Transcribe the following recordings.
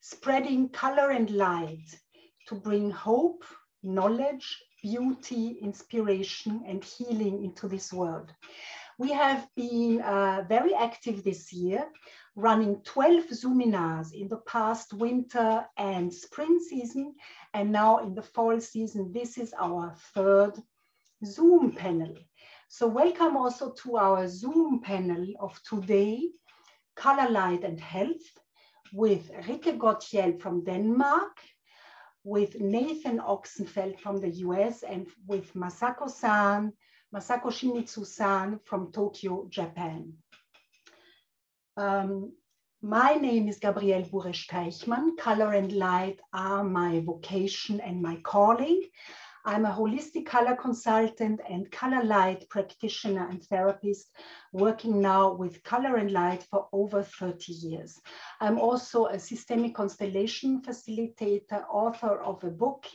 spreading color and light to bring hope, knowledge, beauty, inspiration, and healing into this world. We have been uh, very active this year, running 12 Zoominars in the past winter and spring season, and now in the fall season, this is our third Zoom panel. So welcome also to our Zoom panel of today, Color, Light and Health, with Rikke Godthjaelp from Denmark, with Nathan Oxenfeld from the US, and with Masako-san, Masako Shimizu-san from Tokyo, Japan. Um, my name is Gabrielle Buresch-Teichmann. Color and light are my vocation and my calling. I'm a holistic color consultant and color light practitioner and therapist working now with color and light for over 30 years. I'm also a systemic constellation facilitator, author of a book,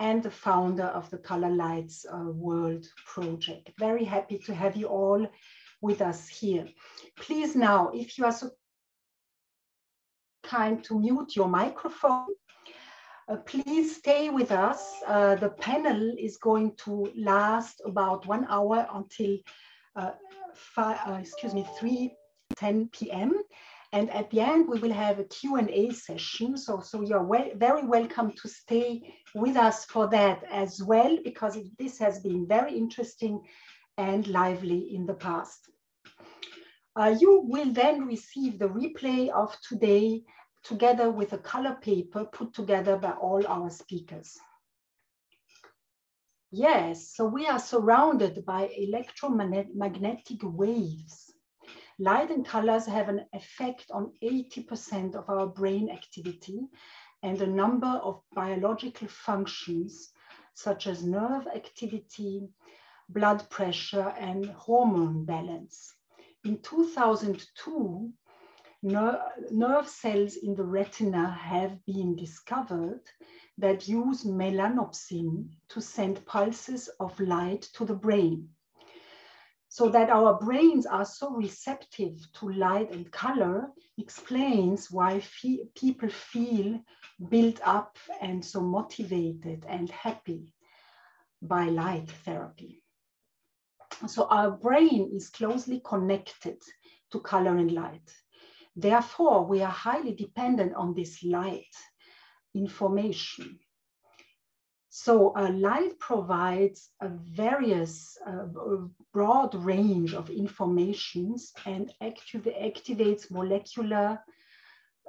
and the founder of the Color Lights uh, World Project. Very happy to have you all with us here. Please now, if you are so kind to mute your microphone, uh, please stay with us. Uh, the panel is going to last about one hour until uh, five, uh, excuse me, 3, 10 p.m. And at the end, we will have a Q&A session. So, so you're well, very welcome to stay with us for that as well, because this has been very interesting and lively in the past. Uh, you will then receive the replay of today together with a color paper put together by all our speakers. Yes, so we are surrounded by electromagnetic waves. Light and colors have an effect on 80% of our brain activity and a number of biological functions such as nerve activity, blood pressure, and hormone balance. In 2002, ner nerve cells in the retina have been discovered that use melanopsin to send pulses of light to the brain. So that our brains are so receptive to light and color explains why fe people feel built up and so motivated and happy by light therapy. So our brain is closely connected to color and light. Therefore, we are highly dependent on this light information. So uh, light provides a various uh, broad range of informations and activ activates molecular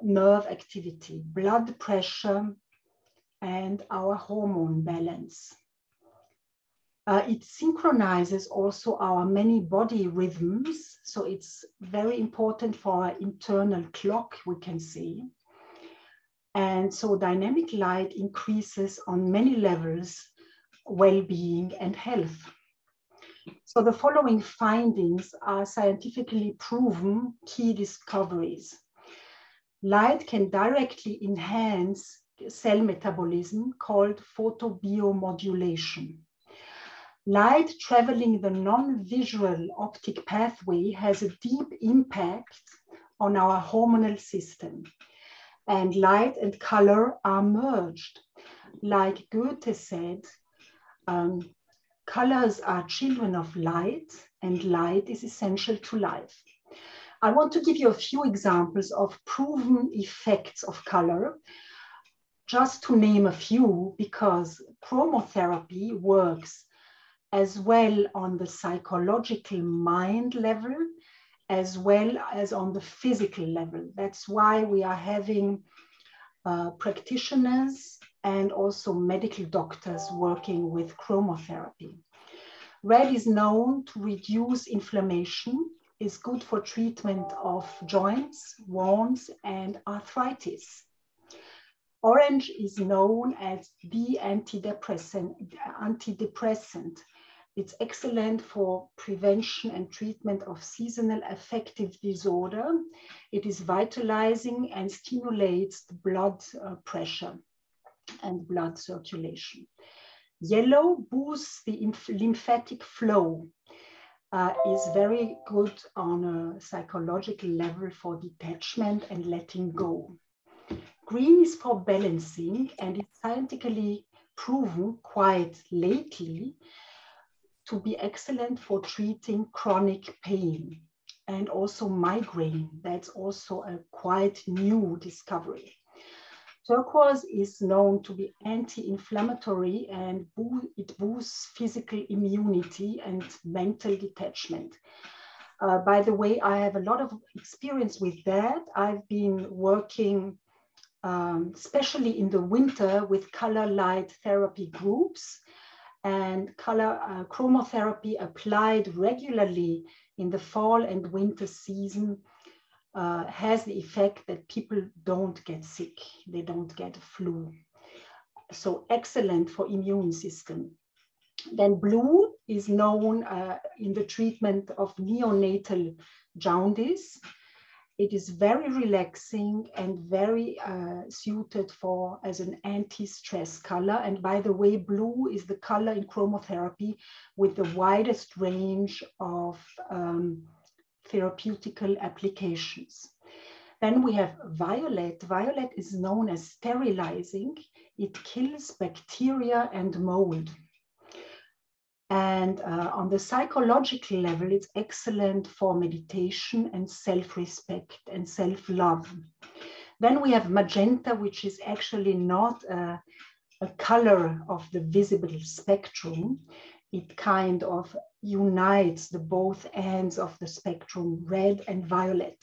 nerve activity, blood pressure, and our hormone balance. Uh, it synchronizes also our many body rhythms. So it's very important for our internal clock, we can see. And so dynamic light increases on many levels, well-being and health. So the following findings are scientifically proven key discoveries. Light can directly enhance cell metabolism called photobiomodulation. Light traveling the non-visual optic pathway has a deep impact on our hormonal system. And light and color are merged. Like Goethe said, um, colors are children of light and light is essential to life. I want to give you a few examples of proven effects of color, just to name a few, because chromotherapy works as well on the psychological mind level, as well as on the physical level. That's why we are having uh, practitioners and also medical doctors working with chromotherapy. Red is known to reduce inflammation, is good for treatment of joints, wounds, and arthritis. Orange is known as the antidepressant, antidepressant it's excellent for prevention and treatment of seasonal affective disorder. It is vitalizing and stimulates the blood uh, pressure and blood circulation. Yellow boosts the lymphatic flow, uh, is very good on a psychological level for detachment and letting go. Green is for balancing and it's scientifically proven quite lately to be excellent for treating chronic pain and also migraine. That's also a quite new discovery. Turquoise is known to be anti-inflammatory and it boosts physical immunity and mental detachment. Uh, by the way, I have a lot of experience with that. I've been working, um, especially in the winter, with color light therapy groups and color uh, chromotherapy applied regularly in the fall and winter season uh, has the effect that people don't get sick, they don't get flu. So excellent for immune system. Then blue is known uh, in the treatment of neonatal jaundice. It is very relaxing and very uh, suited for as an anti-stress color. And by the way, blue is the color in chromotherapy with the widest range of um, therapeutical applications. Then we have violet. Violet is known as sterilizing. It kills bacteria and mold. And uh, on the psychological level, it's excellent for meditation and self-respect and self-love. Then we have magenta, which is actually not a, a color of the visible spectrum. It kind of unites the both ends of the spectrum, red and violet.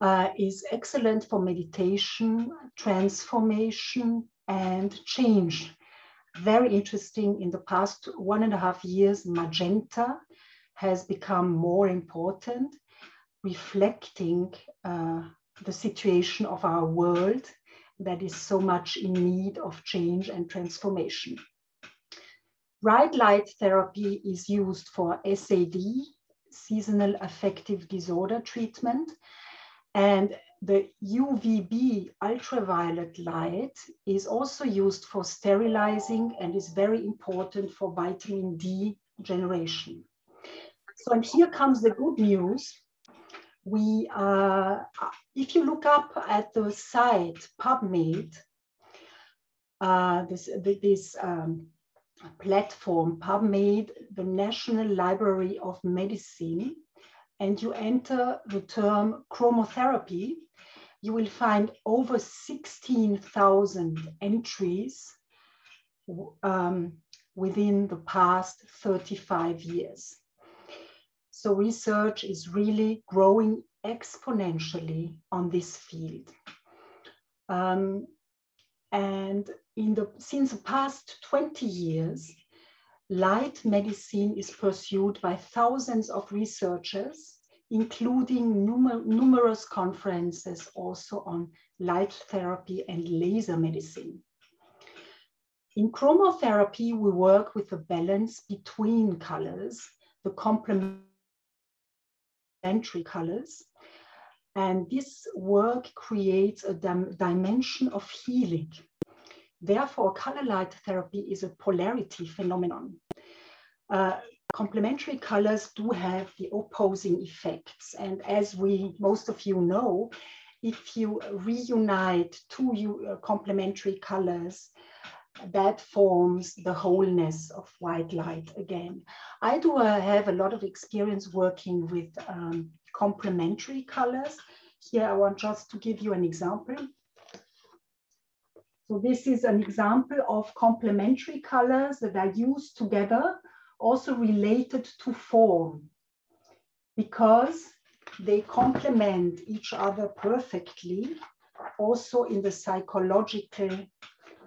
Uh, is excellent for meditation, transformation, and change very interesting in the past one and a half years, magenta has become more important, reflecting uh, the situation of our world that is so much in need of change and transformation. Bright light therapy is used for SAD, seasonal affective disorder treatment, and the UVB ultraviolet light is also used for sterilizing and is very important for vitamin D generation. So, and here comes the good news. We, uh, if you look up at the site PubMed, uh, this, this um, platform, PubMed, the National Library of Medicine, and you enter the term chromotherapy, you will find over 16,000 entries um, within the past 35 years. So research is really growing exponentially on this field. Um, and in the, since the past 20 years, light medicine is pursued by thousands of researchers including numer numerous conferences also on light therapy and laser medicine. In chromotherapy, we work with the balance between colors, the complementary colors, and this work creates a dim dimension of healing. Therefore, color light therapy is a polarity phenomenon. Uh, complementary colors do have the opposing effects. And as we, most of you know, if you reunite two uh, complementary colors, that forms the wholeness of white light again. I do uh, have a lot of experience working with um, complementary colors. Here I want just to give you an example. So this is an example of complementary colors that are used together also related to form because they complement each other perfectly also in the psychological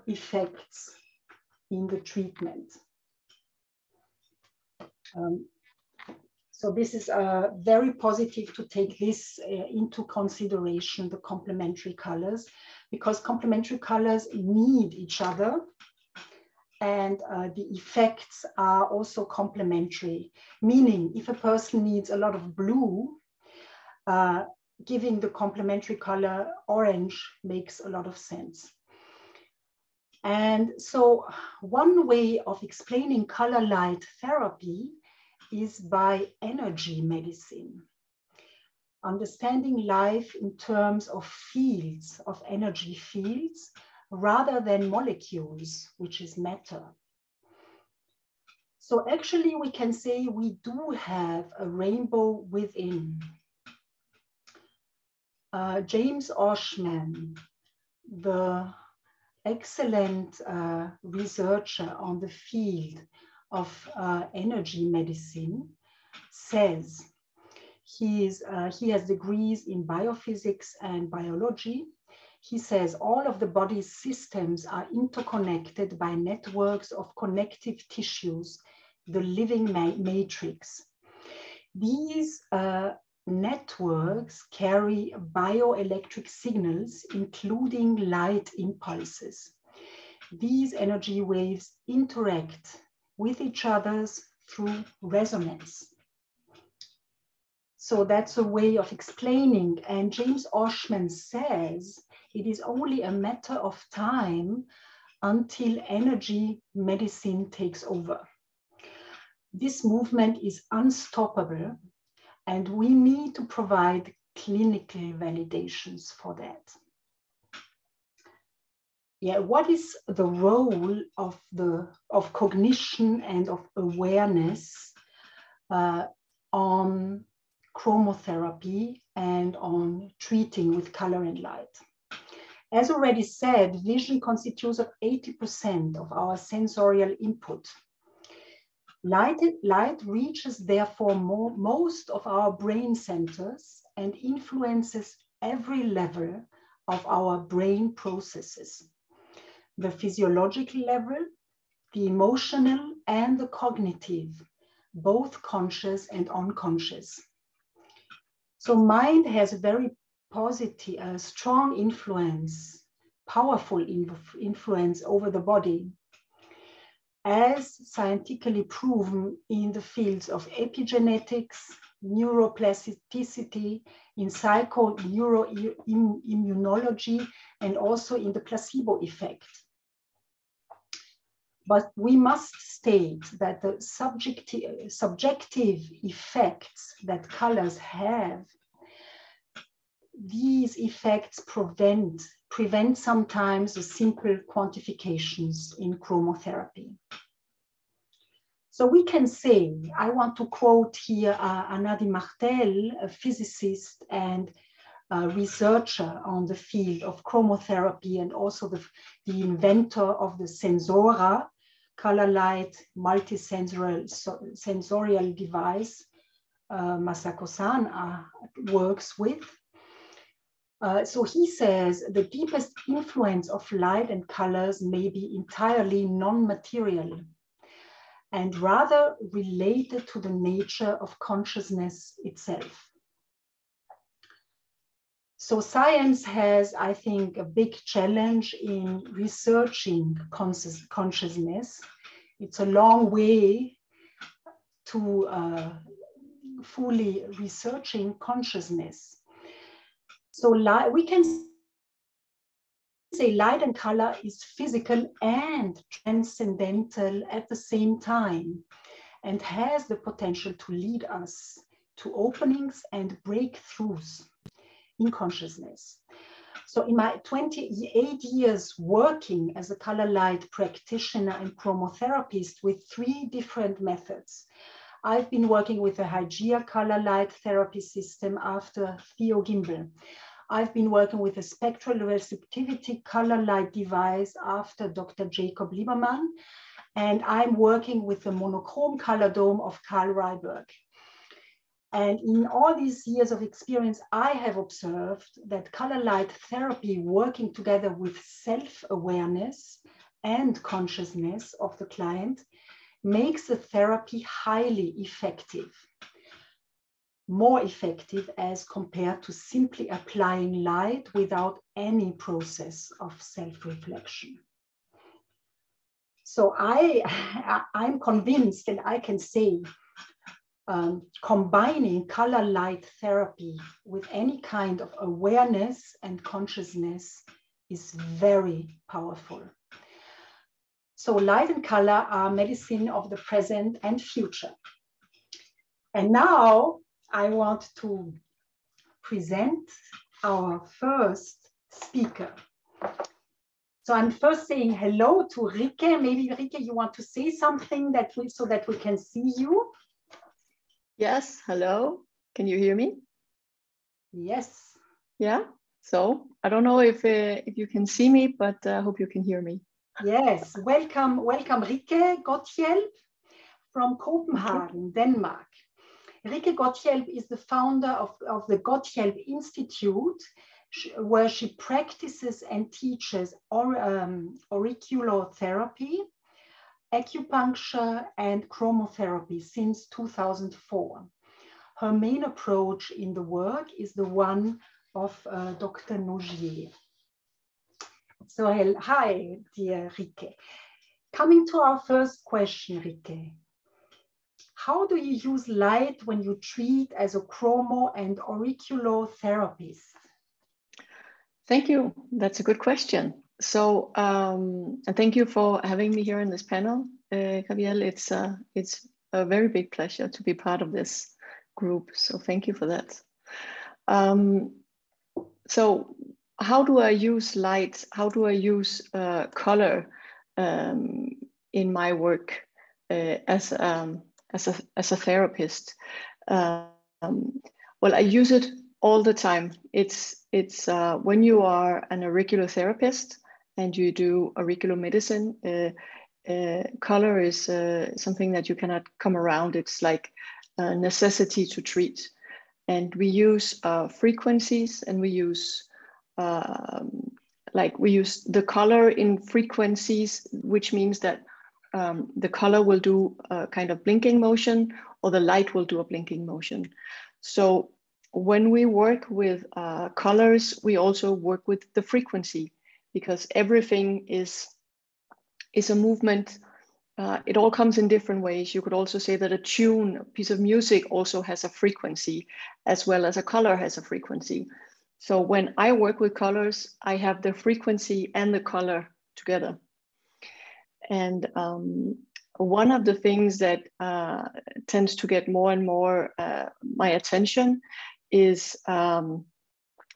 effects in the treatment. Um, so this is uh, very positive to take this uh, into consideration, the complementary colors, because complementary colors need each other and uh, the effects are also complementary, meaning if a person needs a lot of blue, uh, giving the complementary color orange makes a lot of sense. And so one way of explaining color light therapy is by energy medicine. Understanding life in terms of fields, of energy fields, rather than molecules, which is matter. So actually we can say we do have a rainbow within. Uh, James Oschman, the excellent uh, researcher on the field of uh, energy medicine, says he, uh, he has degrees in biophysics and biology. He says all of the body's systems are interconnected by networks of connective tissues, the living ma matrix. These uh, networks carry bioelectric signals, including light impulses. These energy waves interact with each other through resonance. So that's a way of explaining. And James Oschman says it is only a matter of time until energy medicine takes over. This movement is unstoppable, and we need to provide clinical validations for that. Yeah, what is the role of the of cognition and of awareness uh, on chromotherapy and on treating with color and light. As already said, vision constitutes of 80% of our sensorial input. Light, light reaches therefore more, most of our brain centers and influences every level of our brain processes. The physiological level, the emotional and the cognitive, both conscious and unconscious. So mind has a very positive, uh, strong influence, powerful inf influence over the body, as scientifically proven in the fields of epigenetics, neuroplasticity, in psychoneuroimmunology, and also in the placebo effect. But we must state that the subjective, subjective effects that colors have, these effects prevent, prevent sometimes the simple quantifications in chromotherapy. So we can say, I want to quote here uh, Anna de Martel, a physicist and uh, researcher on the field of chromotherapy and also the, the inventor of the Sensora, color light multisensorial so, sensorial device uh, Masako-san uh, works with. Uh, so he says the deepest influence of light and colors may be entirely non-material and rather related to the nature of consciousness itself. So science has, I think, a big challenge in researching conscious, consciousness. It's a long way to uh, fully researching consciousness. So we can say light and color is physical and transcendental at the same time and has the potential to lead us to openings and breakthroughs in consciousness. So in my 28 years working as a color light practitioner and chromotherapist with three different methods, I've been working with the Hygieia color light therapy system after Theo Gimbel. I've been working with a spectral receptivity color light device after Dr. Jacob Liberman. And I'm working with the monochrome color dome of Karl Ryberg. And in all these years of experience, I have observed that color light therapy working together with self-awareness and consciousness of the client makes the therapy highly effective. More effective as compared to simply applying light without any process of self-reflection. So I, I'm convinced and I can say um, combining color light therapy with any kind of awareness and consciousness is very powerful. So light and color are medicine of the present and future. And now I want to present our first speaker. So I'm first saying hello to Rikke. Maybe Rikke, you want to say something that we, so that we can see you? Yes, hello. Can you hear me? Yes. Yeah. So I don't know if uh, if you can see me, but I uh, hope you can hear me. Yes. Welcome, welcome, Rikke Godthjaelp from Copenhagen, Denmark. Rikke Godthjaelp is the founder of, of the Godthjaelp Institute, where she practices and teaches or, um, auriculotherapy, acupuncture, and chromotherapy since 2004. Her main approach in the work is the one of uh, Dr. Nogier. So, hi, dear Rikke. Coming to our first question, Rikke. How do you use light when you treat as a chromo and auriculotherapist? Thank you. That's a good question. So, um, and thank you for having me here in this panel, uh, Gabriel. It's uh, it's a very big pleasure to be part of this group. So, thank you for that. Um, so, how do I use light? How do I use uh, color um, in my work uh, as um, as a as a therapist? Um, well, I use it all the time. It's it's uh, when you are an auricular therapist and you do auricular medicine. Uh, uh, color is uh, something that you cannot come around. It's like a necessity to treat, and we use frequencies and we use um, like we use the color in frequencies, which means that um, the color will do a kind of blinking motion or the light will do a blinking motion. So when we work with uh, colors, we also work with the frequency because everything is, is a movement. Uh, it all comes in different ways. You could also say that a tune, a piece of music also has a frequency as well as a color has a frequency. So when I work with colors, I have the frequency and the color together. And um, one of the things that uh, tends to get more and more uh, my attention is um,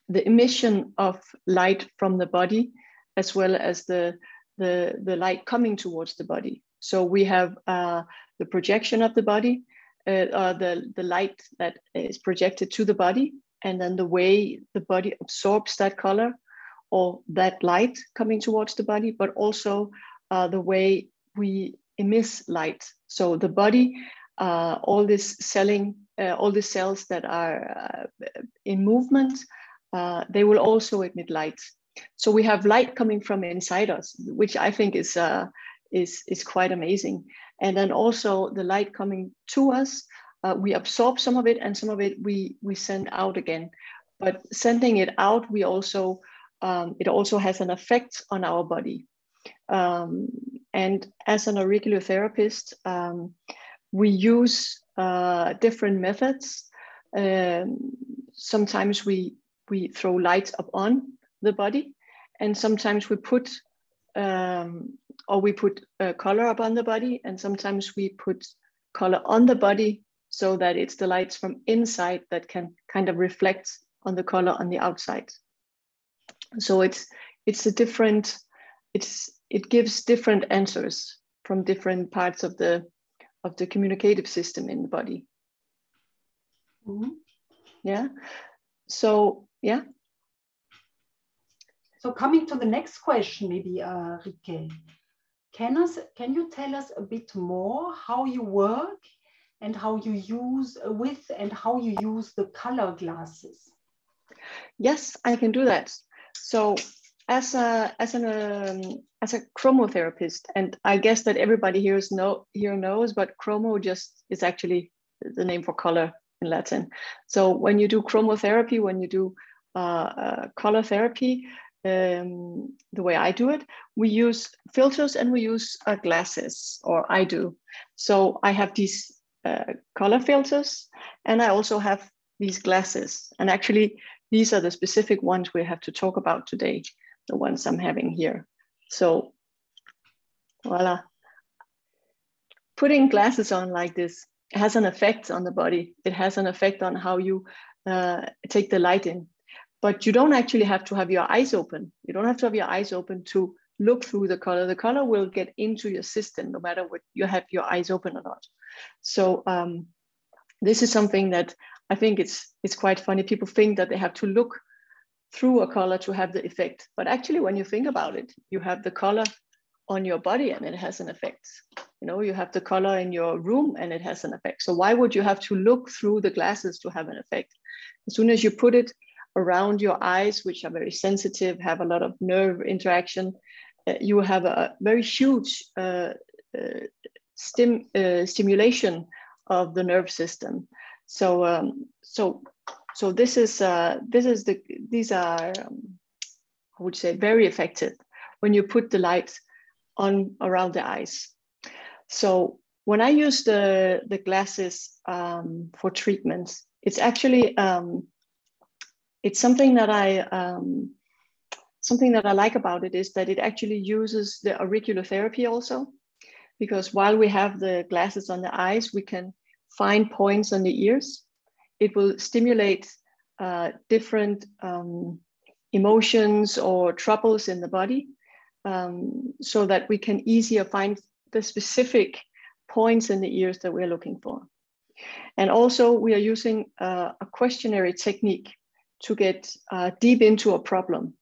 the emission of light from the body, as well as the, the, the light coming towards the body. So we have uh, the projection of the body, uh, uh, the, the light that is projected to the body, and then the way the body absorbs that color or that light coming towards the body, but also uh, the way we emit light. So the body, uh, all this selling uh, all the cells that are uh, in movement, uh, they will also emit light. So we have light coming from inside us, which I think is is is quite amazing. And then also the light coming to us, uh, we absorb some of it and some of it we we send out again but sending it out we also um, it also has an effect on our body um, and as an auricular therapist um, we use uh, different methods. Um, sometimes we we throw lights up on the body, and sometimes we put um, or we put a color up on the body, and sometimes we put color on the body so that it's the lights from inside that can kind of reflect on the color on the outside. So it's it's a different it's it gives different answers from different parts of the of the communicative system in the body. Mm -hmm. Yeah. So yeah. So coming to the next question, maybe uh, Rikke, can us can you tell us a bit more how you work and how you use with and how you use the color glasses? Yes, I can do that. So as a as an um, as a chromotherapist, and I guess that everybody here is know here knows, but chromo just is actually the name for color in Latin. So when you do chromotherapy, when you do uh, uh, color therapy, um, the way I do it, we use filters and we use uh, glasses, or I do. So I have these uh, color filters, and I also have these glasses. And actually, these are the specific ones we have to talk about today the ones I'm having here. So voila. Putting glasses on like this has an effect on the body. It has an effect on how you uh, take the light in. But you don't actually have to have your eyes open. You don't have to have your eyes open to look through the color. The color will get into your system no matter what you have your eyes open or not. So um, this is something that I think it's it's quite funny. People think that they have to look through a color to have the effect. But actually, when you think about it, you have the color on your body and it has an effect. You know, you have the color in your room and it has an effect. So why would you have to look through the glasses to have an effect? As soon as you put it around your eyes, which are very sensitive, have a lot of nerve interaction, uh, you have a very huge uh, uh, stim, uh, stimulation of the nerve system. So, um, so, so this is uh, this is the these are um, I would say very effective when you put the light on around the eyes. So when I use the the glasses um, for treatments, it's actually um, it's something that I um, something that I like about it is that it actually uses the auricular therapy also, because while we have the glasses on the eyes, we can find points on the ears. It will stimulate uh, different um, emotions or troubles in the body um, so that we can easier find the specific points in the ears that we're looking for. And also we are using uh, a questionnaire technique to get uh, deep into a problem.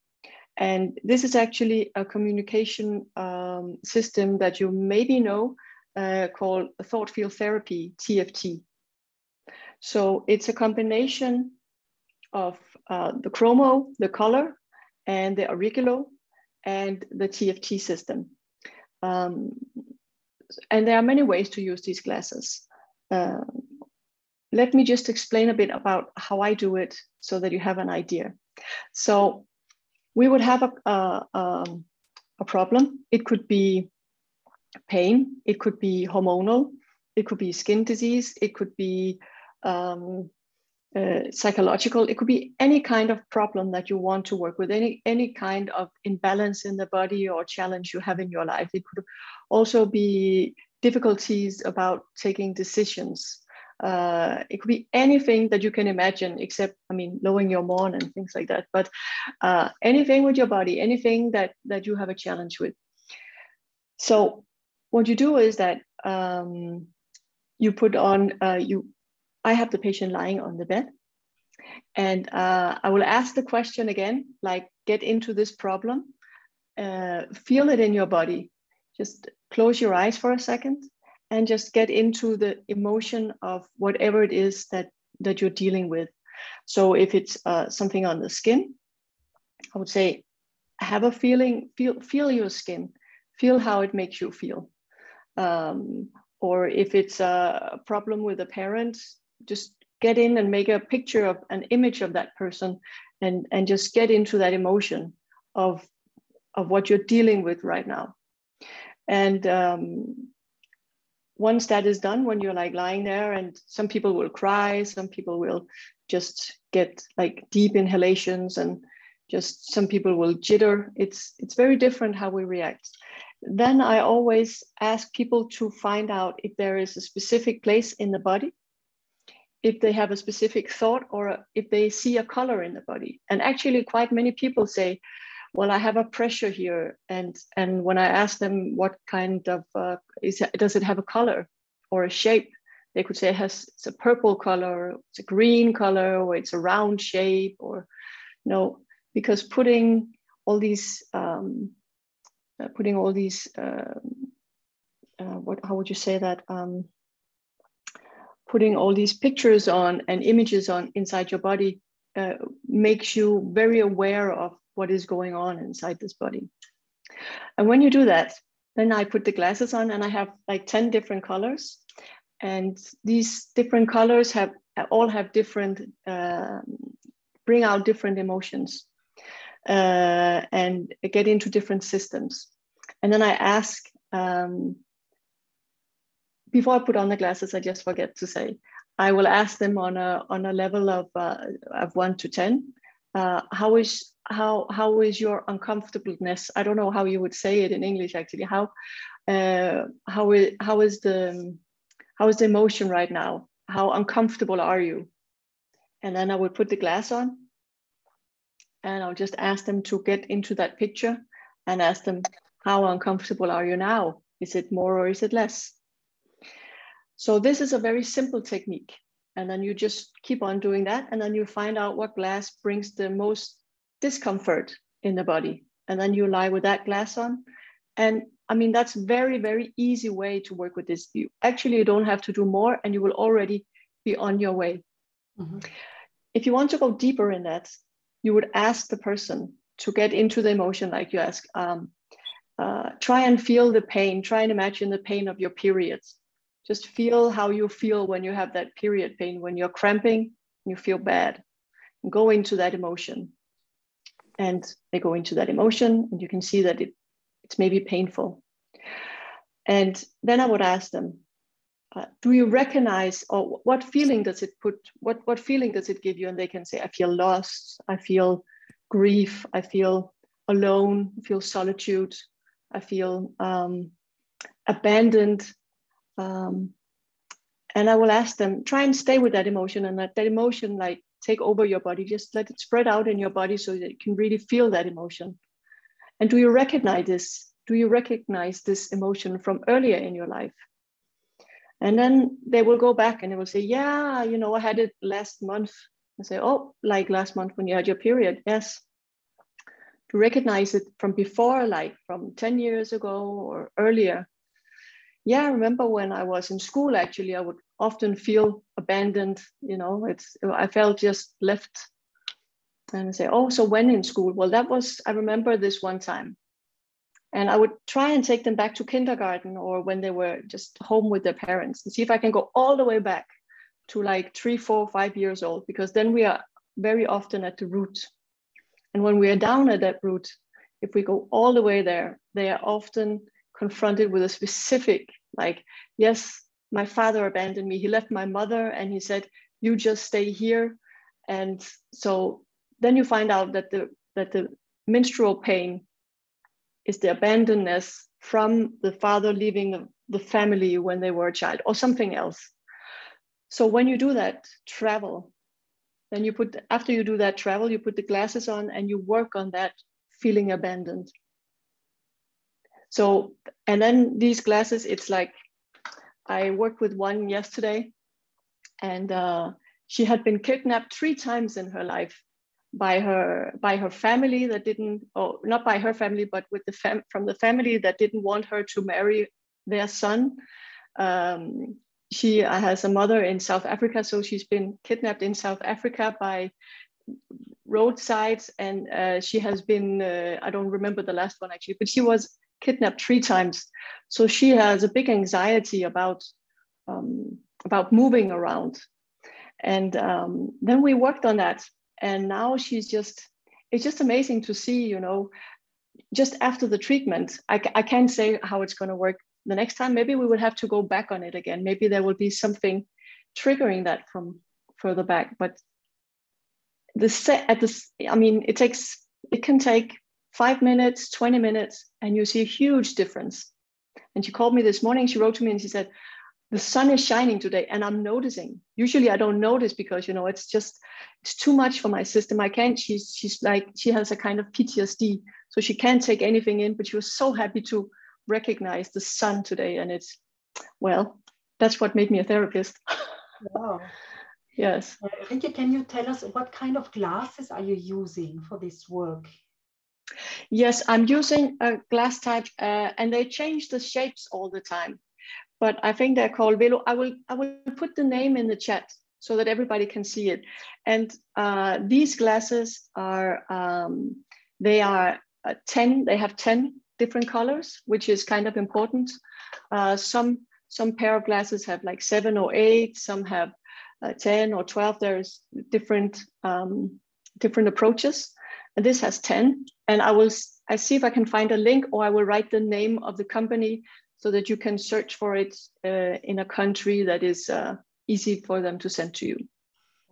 And this is actually a communication um, system that you maybe know uh, called thought field therapy, TFT. So it's a combination of uh, the chromo, the color, and the auriculo, and the TFT system. Um, and there are many ways to use these glasses. Uh, let me just explain a bit about how I do it so that you have an idea. So we would have a, a, um, a problem. It could be pain, it could be hormonal, it could be skin disease, it could be um, uh, psychological. It could be any kind of problem that you want to work with, any any kind of imbalance in the body or challenge you have in your life. It could also be difficulties about taking decisions. Uh, it could be anything that you can imagine, except I mean, lowering your moan and things like that. But uh, anything with your body, anything that that you have a challenge with. So what you do is that um, you put on uh, you I have the patient lying on the bed. And uh, I will ask the question again, like get into this problem, uh, feel it in your body. Just close your eyes for a second and just get into the emotion of whatever it is that, that you're dealing with. So if it's uh, something on the skin, I would say, have a feeling, feel, feel your skin, feel how it makes you feel. Um, or if it's a problem with a parent, just get in and make a picture of an image of that person and and just get into that emotion of of what you're dealing with right now and um, once that is done when you're like lying there and some people will cry some people will just get like deep inhalations and just some people will jitter it's it's very different how we react then i always ask people to find out if there is a specific place in the body if they have a specific thought or if they see a color in the body. And actually, quite many people say, well, I have a pressure here. And, and when I ask them what kind of, uh, is does it have a color or a shape? They could say it has it's a purple color, it's a green color, or it's a round shape, or you know, because putting all these, um, uh, putting all these, uh, uh what, how would you say that? Um, putting all these pictures on and images on inside your body uh, makes you very aware of what is going on inside this body. And when you do that, then I put the glasses on and I have like 10 different colors. And these different colors have all have different, uh, bring out different emotions uh, and get into different systems. And then I ask um, before I put on the glasses, I just forget to say, I will ask them on a on a level of uh, of one to ten. Uh, how is how how is your uncomfortableness? I don't know how you would say it in English actually. How uh, how is how is the how is the emotion right now? How uncomfortable are you? And then I would put the glass on and I'll just ask them to get into that picture and ask them, how uncomfortable are you now? Is it more or is it less? So this is a very simple technique. And then you just keep on doing that. And then you find out what glass brings the most discomfort in the body. And then you lie with that glass on. And I mean, that's very, very easy way to work with this. You actually you don't have to do more and you will already be on your way. Mm-hmm. If you want to go deeper in that, you would ask the person to get into the emotion, like you ask, um, uh, try and feel the pain, try and imagine the pain of your periods. Just feel how you feel when you have that period pain, when you're cramping, you feel bad. Go into that emotion. And they go into that emotion, and you can see that it, it's maybe painful. And then I would ask them, uh, do you recognize or what feeling does it put what what feeling does it give you and they can say i feel lost i feel grief i feel alone I feel solitude i feel um, abandoned um, and i will ask them try and stay with that emotion and let that emotion like take over your body just let it spread out in your body so that you can really feel that emotion and do you recognize this do you recognize this emotion from earlier in your life and then they will go back and they will say, Yeah, you know, I had it last month. I say, Oh, like last month when you had your period. Yes. To recognize it from before, like from 10 years ago or earlier. Yeah, I remember when I was in school, actually, I would often feel abandoned. You know, it's I felt just left. And I say, Oh, so when in school? Well, that was, I remember this one time and I would try and take them back to kindergarten or when they were just home with their parents and see if I can go all the way back to like three, four, five years old, because then we are very often at the root. And when we are down at that root, if we go all the way there, they are often confronted with a specific, like, yes, my father abandoned me. He left my mother and he said, you just stay here. And so then you find out that the that the menstrual pain is the abandonness from the father leaving the family when they were a child or something else. So when you do that travel, then you put, after you do that travel, you put the glasses on and you work on that feeling abandoned. So, and then these glasses, it's like, I worked with one yesterday and uh, she had been kidnapped three times in her life by her by her family that didn't or not by her family but with the fam- from the family that didn't want her to marry their son. Um, she has a mother in south africa so she's been kidnapped in south africa by roadsides and uh, she has been uh, i don't remember the last one actually but she was kidnapped three times. So she has a big anxiety about um, about moving around. And um, then we worked on that. And now she's just it's just amazing to see you know just after the treatment i, I can't say how it's going to work. The next time maybe we would have to go back on it again. Maybe there will be something triggering that from further back. But the set at this i mean it takes it can take five minutes 20 minutes and you see a huge difference. And she called me this morning. She wrote to me and she said the sun is shining today and i'm noticing. Usually i don't notice because you know it's just it's too much for my system. I can't she's she's like she has a kind of ptsd so she can't take anything in but she was so happy to recognize the sun today and it's well that's what made me a therapist. Wow. Yes. Rikke, can you tell us what kind of glasses are you using for this work yes i'm using a glass type uh, and they change the shapes all the time but I think they're called Velo. I will I will put the name in the chat so that everybody can see it. And uh, these glasses are um, they are uh, ten. They have ten different colors, which is kind of important. Uh, some some pair of glasses have like seven or eight. Some have uh, ten or twelve. There's different um, different approaches. And this has ten. And I will I see if I can find a link, or I will write the name of the company so that you can search for it uh, in a country that is uh, easy for them to send to you.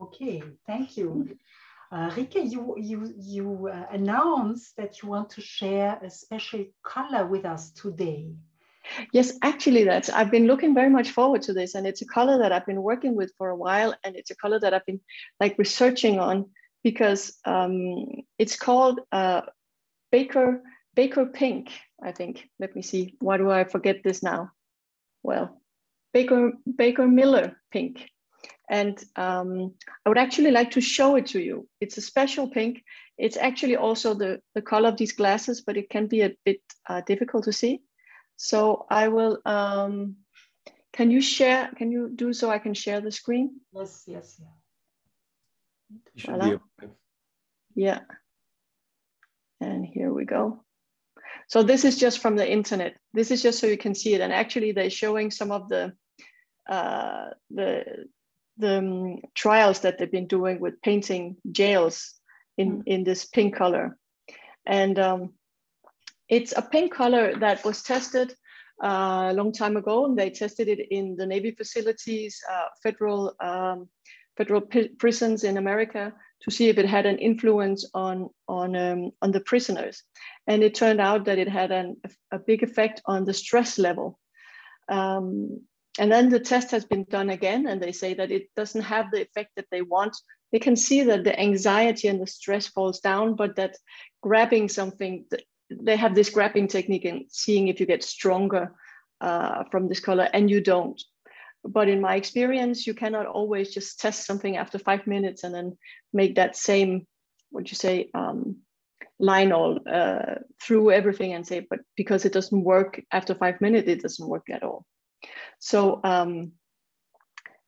Okay, thank you. Uh, Rikke, you, you, you uh, announced that you want to share a special color with us today. Yes, actually, that's I've been looking very much forward to this, and it's a color that I've been working with for a while, and it's a color that I've been like researching on because um, it's called uh, Baker Baker Pink. I think. Let me see. Why do I forget this now? Well, Baker Baker Miller Pink, and um, I would actually like to show it to you. It's a special pink. It's actually also the the color of these glasses, but it can be a bit uh, difficult to see. So I will, um, can you share, can you do so I can share the screen? Yes, yes, yeah. Voilà. Yeah. And here we go. So this is just from the internet. This is just so you can see it. And actually they're showing some of the, uh, the, the um, trials that they've been doing with painting jails in, mm. in this pink color. And um, it's a pink color that was tested uh, a long time ago, and they tested it in the Navy facilities, uh, federal um, federal prisons in America to see if it had an influence on on um, on the prisoners, and it turned out that it had an, a big effect on the stress level. Um, and then the test has been done again, and they say that it doesn't have the effect that they want. They can see that the anxiety and the stress falls down, but that grabbing something they have this grabbing technique and seeing if you get stronger uh, from this color and you don't. But in my experience, you cannot always just test something after five minutes and then make that same, what you say, um, line all uh, through everything and say, but because it doesn't work after five minutes, it doesn't work at all. So um,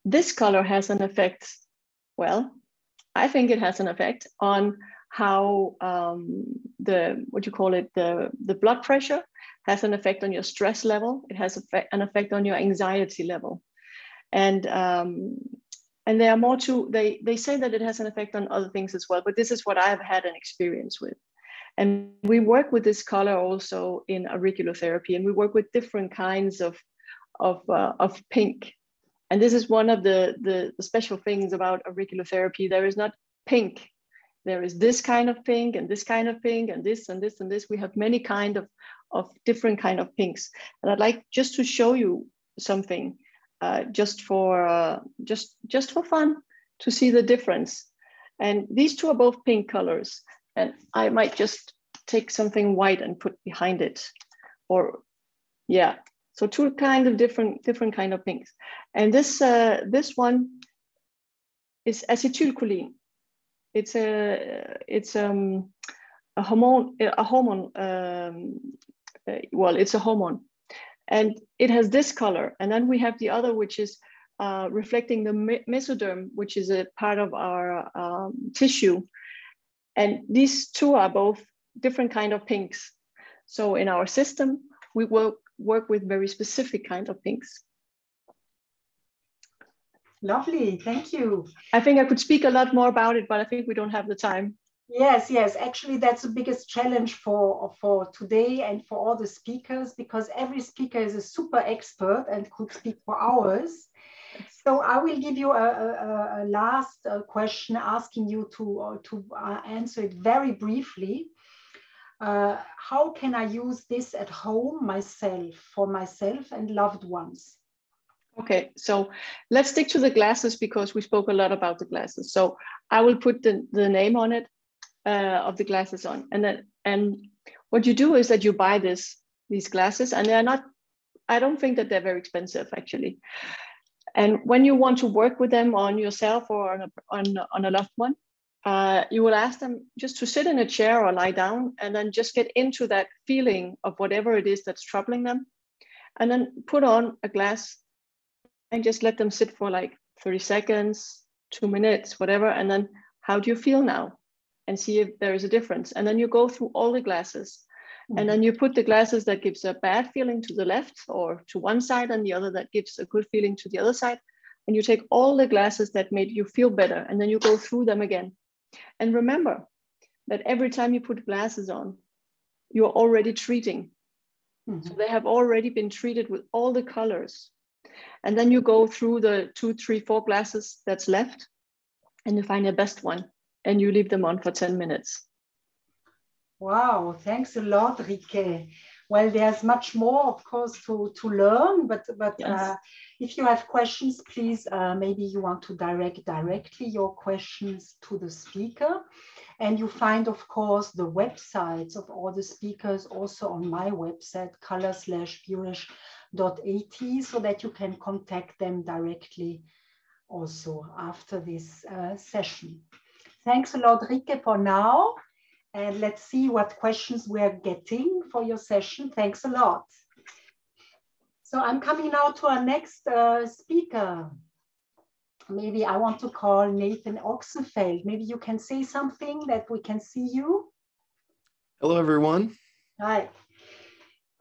this color has an effect, well, I think it has an effect on how um, the what you call it the the blood pressure has an effect on your stress level. It has an effect on your anxiety level, and um, and there are more to they they say that it has an effect on other things as well. But this is what I've had an experience with, and we work with this color also in auriculotherapy, and we work with different kinds of of uh, of pink. And this is one of the, the the special things about auriculotherapy. There is not pink there is this kind of pink and this kind of pink and this and this and this. We have many kind of, of different kind of pinks. And I'd like just to show you something uh, just for uh, just just for fun to see the difference. And these two are both pink colors. And I might just take something white and put behind it. Or yeah, so two kind of different different kind of pinks. And this uh, this one is acetylcholine it's a it's um, a hormone a hormone um, uh, well it's a hormone and it has this color. And then we have the other which is uh, reflecting the mesoderm which is a part of our um, tissue. And these two are both different kind of pinks. So in our system we work work with very specific kind of pinks. Lovely, thank you. I think I could speak a lot more about it, but I think we don't have the time. Yes, yes. Actually, that's the biggest challenge for, for today and for all the speakers because every speaker is a super expert and could speak for hours. So I will give you a, a, a last uh, question asking you to, uh, to uh, answer it very briefly. Uh, how can I use this at home myself, for myself and loved ones? Okay, so let's stick to the glasses because we spoke a lot about the glasses. So I will put the, the name on it uh, of the glasses on. And then and what you do is that you buy this these glasses and they're not, I don't think that they're very expensive actually. And when you want to work with them on yourself or on a, on, on a loved one, uh, you will ask them just to sit in a chair or lie down and then just get into that feeling of whatever it is that's troubling them. And then put on a glass and just let them sit for like 30 seconds, two minutes, whatever. And then how do you feel now? And see if there is a difference. And then you go through all the glasses. Mm-hmm. And then you put the glasses that gives a bad feeling to the left or to one side and the other that gives a good feeling to the other side. And you take all the glasses that made you feel better and then you go through them again. And remember that every time you put glasses on, you're already treating. Mm-hmm. So they have already been treated with all the colors and then you go through the two, three, four glasses that's left and you find the best one and you leave them on for 10 minutes. Wow, thanks a lot, Rikke. well, there's much more, of course, to, to learn, but, but yes. uh, if you have questions, please, uh, maybe you want to direct directly your questions to the speaker. And you find, of course, the websites of all the speakers also on my website, color slash at, so that you can contact them directly also after this uh, session. Thanks a lot, Rikke, for now. And let's see what questions we're getting for your session. Thanks a lot. So I'm coming now to our next uh, speaker. Maybe I want to call Nathan Oxenfeld. Maybe you can say something that we can see you. Hello, everyone. Hi.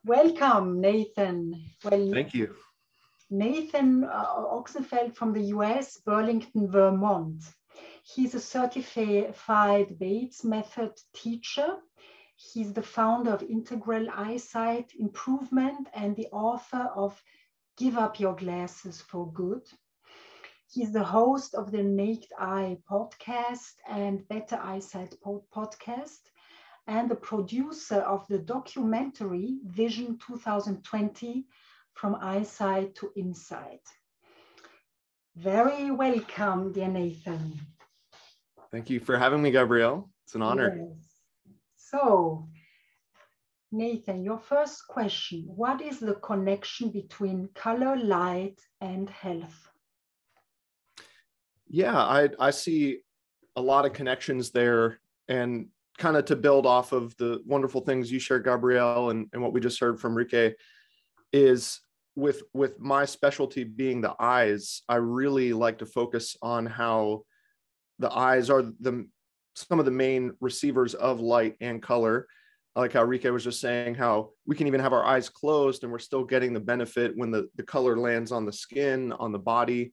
Welcome, Nathan. Well, Thank you. Nathan uh, Oxenfeld from the US, Burlington, Vermont. He's a certified Bates method teacher. He's the founder of Integral Eyesight Improvement and the author of Give Up Your Glasses for Good. He's the host of the Naked Eye podcast and Better Eyesight podcast, and the producer of the documentary Vision 2020 From Eyesight to Insight. Very welcome, dear Nathan. Thank you for having me, Gabrielle. It's an honor. Yes. So, Nathan, your first question What is the connection between color, light, and health? Yeah, I, I see a lot of connections there. And kind of to build off of the wonderful things you shared, Gabrielle, and, and what we just heard from Rikke, is with with my specialty being the eyes, I really like to focus on how the eyes are the some of the main receivers of light and color. I Like how Rikke was just saying, how we can even have our eyes closed and we're still getting the benefit when the, the color lands on the skin, on the body.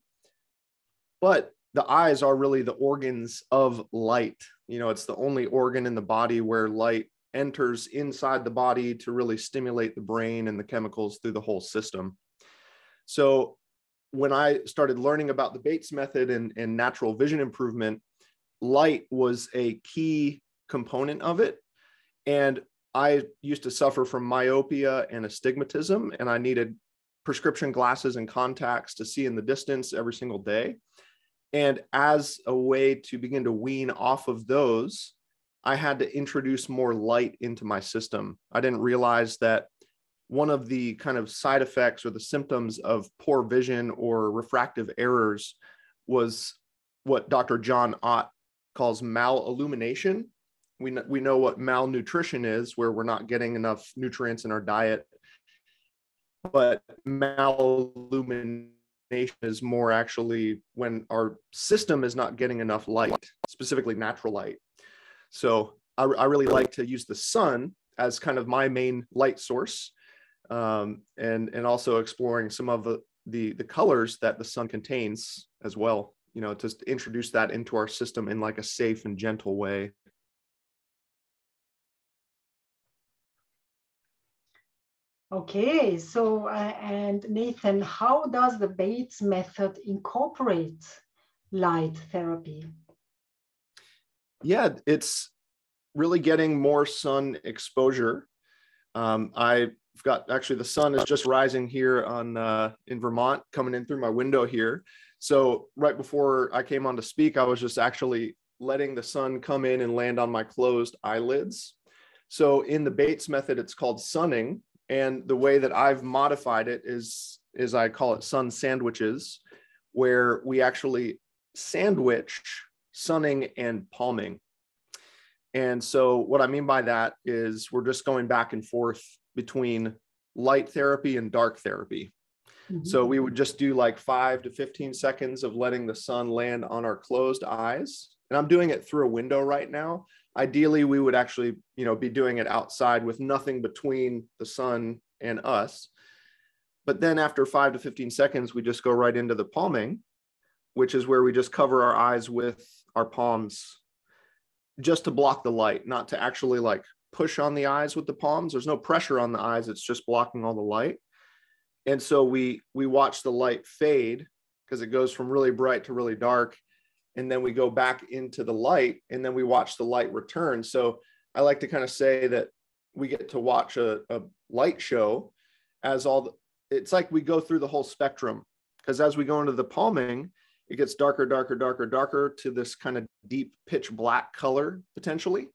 But the eyes are really the organs of light. You know, it's the only organ in the body where light enters inside the body to really stimulate the brain and the chemicals through the whole system. So when I started learning about the Bates method and, and natural vision improvement, light was a key component of it. And I used to suffer from myopia and astigmatism, and I needed prescription glasses and contacts to see in the distance every single day. And as a way to begin to wean off of those, I had to introduce more light into my system. I didn't realize that one of the kind of side effects or the symptoms of poor vision or refractive errors was what Dr. John Ott calls malillumination. We, we know what malnutrition is, where we're not getting enough nutrients in our diet. But malillumination is more actually when our system is not getting enough light, specifically natural light. So I, I really like to use the sun as kind of my main light source um, and and also exploring some of the, the the colors that the sun contains as well you know to introduce that into our system in like a safe and gentle way. Okay so uh, and nathan how does the bates method incorporate light therapy? Yeah it's really getting more sun exposure. Um, i I've got actually the sun is just rising here on uh, in Vermont, coming in through my window here. So right before I came on to speak, I was just actually letting the sun come in and land on my closed eyelids. So in the Bates method, it's called sunning, and the way that I've modified it is is I call it sun sandwiches, where we actually sandwich sunning and palming. And so what I mean by that is we're just going back and forth between light therapy and dark therapy. Mm-hmm. So we would just do like five to 15 seconds of letting the sun land on our closed eyes. And I'm doing it through a window right now. Ideally, we would actually, you know, be doing it outside with nothing between the sun and us. But then after five to 15 seconds, we just go right into the palming, which is where we just cover our eyes with our palms just to block the light, not to actually like push on the eyes with the palms. There's no pressure on the eyes. It's just blocking all the light. And so we we watch the light fade because it goes from really bright to really dark. And then we go back into the light and then we watch the light return. So I like to kind of say that we get to watch a, a light show as all the, it's like we go through the whole spectrum because as we go into the palming it gets darker darker darker darker to this kind of deep pitch black color potentially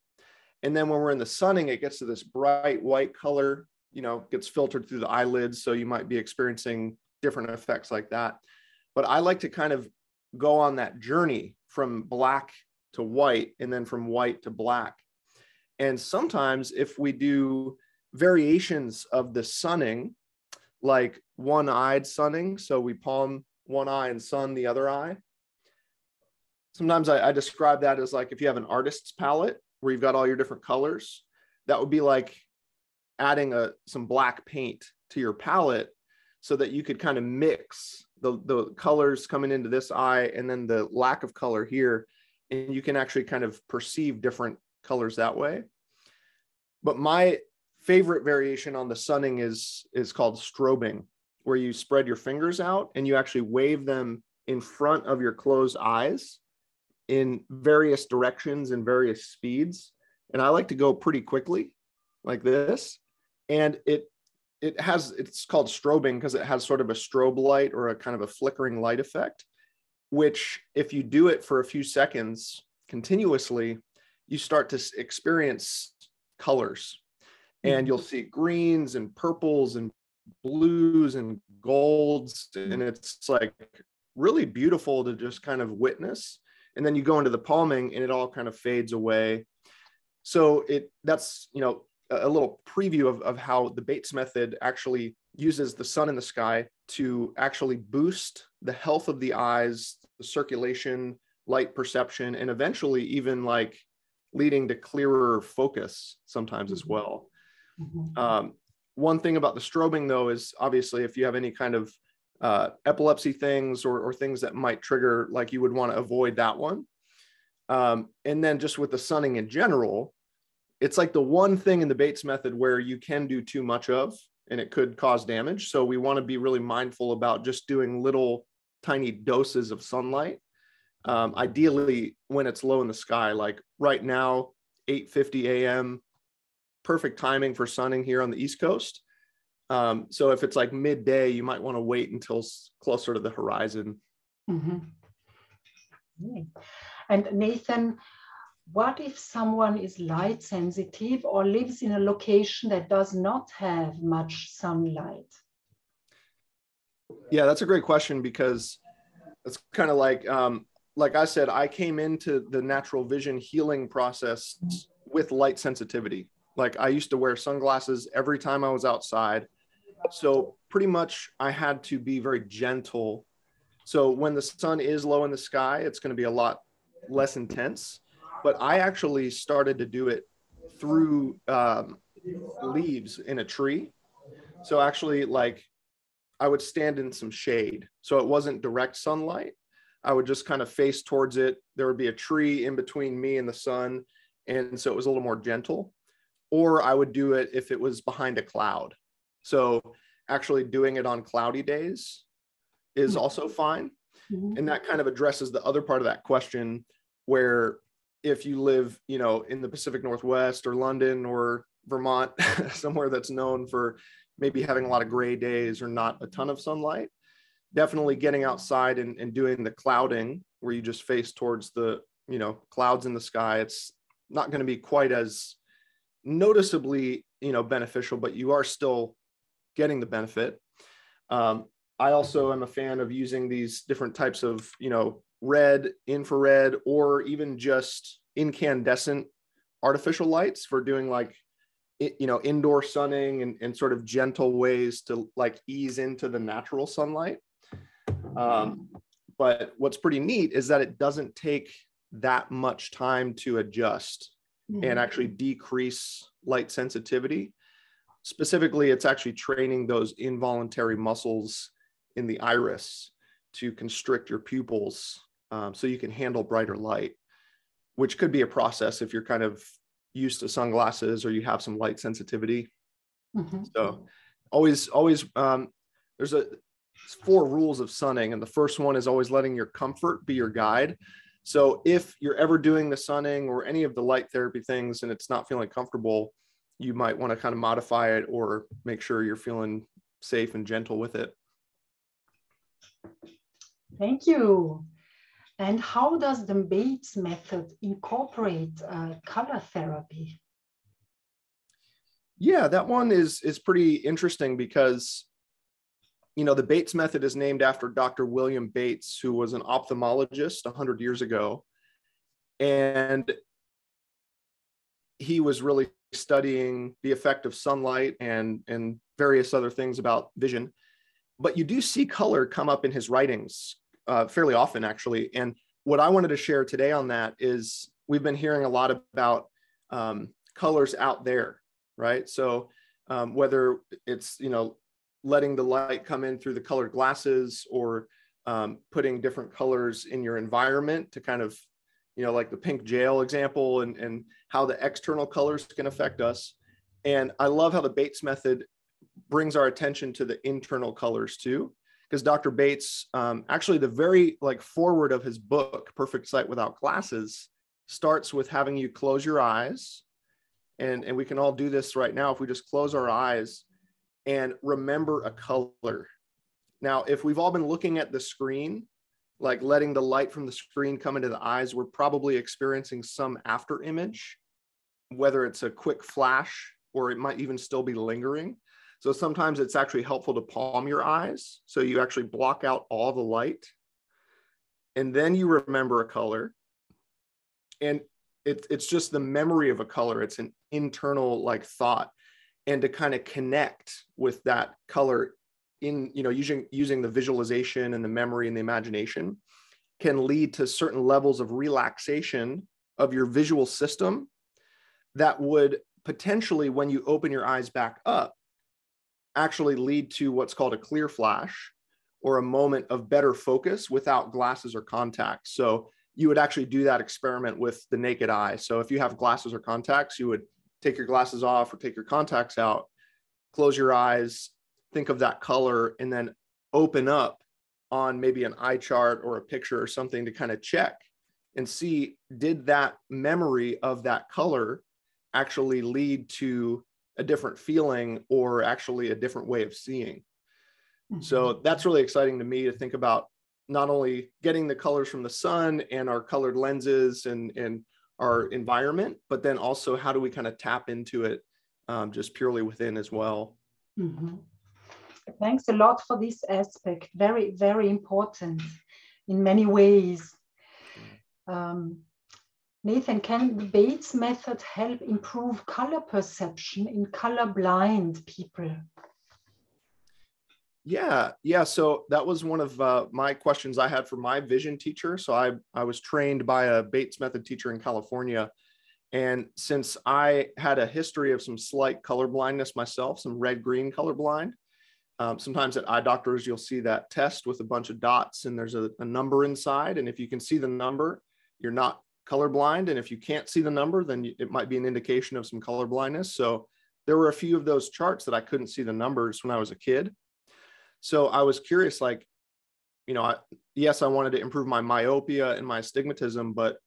and then when we're in the sunning it gets to this bright white color you know gets filtered through the eyelids so you might be experiencing different effects like that but i like to kind of go on that journey from black to white and then from white to black and sometimes if we do variations of the sunning, like one eyed sunning, so we palm one eye and sun the other eye. Sometimes I, I describe that as like if you have an artist's palette where you've got all your different colors, that would be like adding a some black paint to your palette so that you could kind of mix the, the colors coming into this eye and then the lack of color here. And you can actually kind of perceive different colors that way. But my favorite variation on the sunning is is called strobing, where you spread your fingers out and you actually wave them in front of your closed eyes in various directions and various speeds. And I like to go pretty quickly, like this. And it it has it's called strobing because it has sort of a strobe light or a kind of a flickering light effect, which if you do it for a few seconds continuously, you start to experience colors and mm-hmm. you'll see greens and purples and blues and golds and it's like really beautiful to just kind of witness and then you go into the palming and it all kind of fades away so it that's you know a little preview of, of how the bates method actually uses the sun in the sky to actually boost the health of the eyes the circulation light perception and eventually even like leading to clearer focus sometimes as mm-hmm. well. Mm-hmm. Um, one thing about the strobing, though, is obviously if you have any kind of uh, epilepsy things or, or, things that might trigger, like you would want to avoid that one. Um, and then just with the sunning in general, it's like the one thing in the Bates method where you can do too much of and it could cause damage. So we want to be really mindful about just doing little tiny doses of sunlight um, ideally when it's low in the sky like right now 8.50 a.m perfect timing for sunning here on the east coast um, so if it's like midday you might want to wait until closer to the horizon mm-hmm. and nathan what if someone is light sensitive or lives in a location that does not have much sunlight yeah that's a great question because it's kind of like um, like I said, I came into the natural vision healing process with light sensitivity. Like I used to wear sunglasses every time I was outside. So pretty much I had to be very gentle. So when the sun is low in the sky, it's going to be a lot less intense. But I actually started to do it through um, leaves in a tree. So actually, like I would stand in some shade. So it wasn't direct sunlight, I would just kind of face towards it. There would be a tree in between me and the sun. And so it was a little more gentle. Or I would do it if it was behind a cloud. So actually doing it on cloudy days is mm-hmm. also fine. Mm-hmm. And that kind of addresses the other part of that question where if you live, you know, in the Pacific Northwest or London or Vermont, somewhere that's known for maybe having a lot of gray days or not a ton of sunlight, definitely getting outside and, and doing the clouding where you just face towards the you know clouds in the sky it's not going to be quite as noticeably you know beneficial but you are still getting the benefit um, i also am a fan of using these different types of you know red infrared or even just incandescent artificial lights for doing like you know indoor sunning and, and sort of gentle ways to like ease into the natural sunlight um, but what's pretty neat is that it doesn't take that much time to adjust mm-hmm. and actually decrease light sensitivity. Specifically, it's actually training those involuntary muscles in the iris to constrict your pupils um, so you can handle brighter light, which could be a process if you're kind of used to sunglasses or you have some light sensitivity. Mm-hmm. So always, always, um, there's a four rules of sunning. And the first one is always letting your comfort be your guide. So if you're ever doing the sunning or any of the light therapy things and it's not feeling comfortable, you might want to kind of modify it or make sure you're feeling safe and gentle with it. Thank you. And how does the Bates method incorporate uh, color therapy? Yeah, that one is is pretty interesting because you know the Bates method is named after Dr. William Bates, who was an ophthalmologist 100 years ago, and he was really studying the effect of sunlight and and various other things about vision. But you do see color come up in his writings uh, fairly often, actually. And what I wanted to share today on that is we've been hearing a lot about um, colors out there, right? So um, whether it's you know letting the light come in through the colored glasses or um, putting different colors in your environment to kind of you know like the pink jail example and and how the external colors can affect us and i love how the bates method brings our attention to the internal colors too because Dr. Bates, um, actually, the very like foreword of his book, Perfect Sight Without Glasses, starts with having you close your eyes. And, and we can all do this right now if we just close our eyes and remember a color. Now, if we've all been looking at the screen, like letting the light from the screen come into the eyes, we're probably experiencing some after image, whether it's a quick flash or it might even still be lingering. So sometimes it's actually helpful to palm your eyes. So you actually block out all the light. And then you remember a color. And it, it's just the memory of a color. It's an internal like thought. And to kind of connect with that color in, you know, using using the visualization and the memory and the imagination can lead to certain levels of relaxation of your visual system that would potentially, when you open your eyes back up, actually lead to what's called a clear flash or a moment of better focus without glasses or contacts. So you would actually do that experiment with the naked eye. So if you have glasses or contacts, you would take your glasses off or take your contacts out, close your eyes, think of that color, and then open up on maybe an eye chart or a picture or something to kind of check and see did that memory of that color actually lead to a different feeling or actually a different way of seeing. Mm-hmm. So that's really exciting to me to think about not only getting the colors from the sun and our colored lenses and, and our environment, but then also how do we kind of tap into it um, just purely within as well. Mm-hmm. Thanks a lot for this aspect. Very, very important in many ways. Um, Nathan, can the Bates method help improve color perception in colorblind people? Yeah, yeah. So that was one of uh, my questions I had for my vision teacher. So I, I was trained by a Bates method teacher in California. And since I had a history of some slight color blindness myself, some red green color blind, um, sometimes at eye doctors, you'll see that test with a bunch of dots and there's a, a number inside. And if you can see the number, you're not colorblind. And if you can't see the number, then it might be an indication of some color blindness. So there were a few of those charts that I couldn't see the numbers when I was a kid. So I was curious, like, you know, I, yes, I wanted to improve my myopia and my astigmatism, but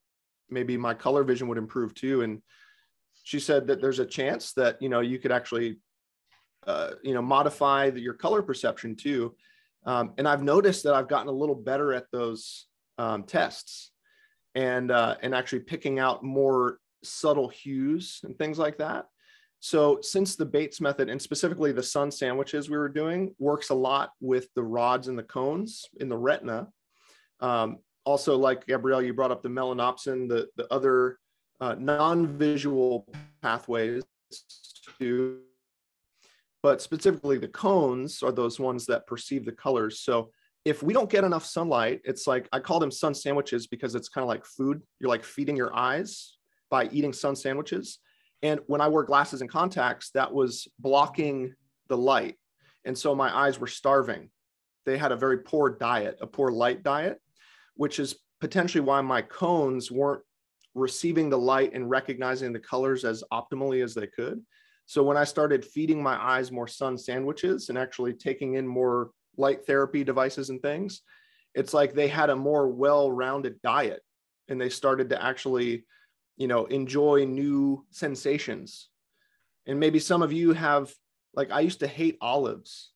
maybe my color vision would improve too. And she said that there's a chance that, you know, you could actually, uh, you know, modify the, your color perception too. Um, and I've noticed that I've gotten a little better at those um, tests and uh, and actually picking out more subtle hues and things like that. So since the Bates method and specifically the sun sandwiches we were doing works a lot with the rods and the cones in the retina. Um, also, like Gabrielle, you brought up the melanopsin, the, the other uh, non-visual pathways too. But specifically the cones are those ones that perceive the colors. So if we don't get enough sunlight, it's like I call them sun sandwiches because it's kind of like food. You're like feeding your eyes by eating sun sandwiches. And when I wore glasses and contacts, that was blocking the light. And so my eyes were starving. They had a very poor diet, a poor light diet, which is potentially why my cones weren't receiving the light and recognizing the colors as optimally as they could. So when I started feeding my eyes more sun sandwiches and actually taking in more light therapy devices and things, it's like they had a more well-rounded diet and they started to actually, you know, enjoy new sensations. And maybe some of you have, like, I used to hate olives,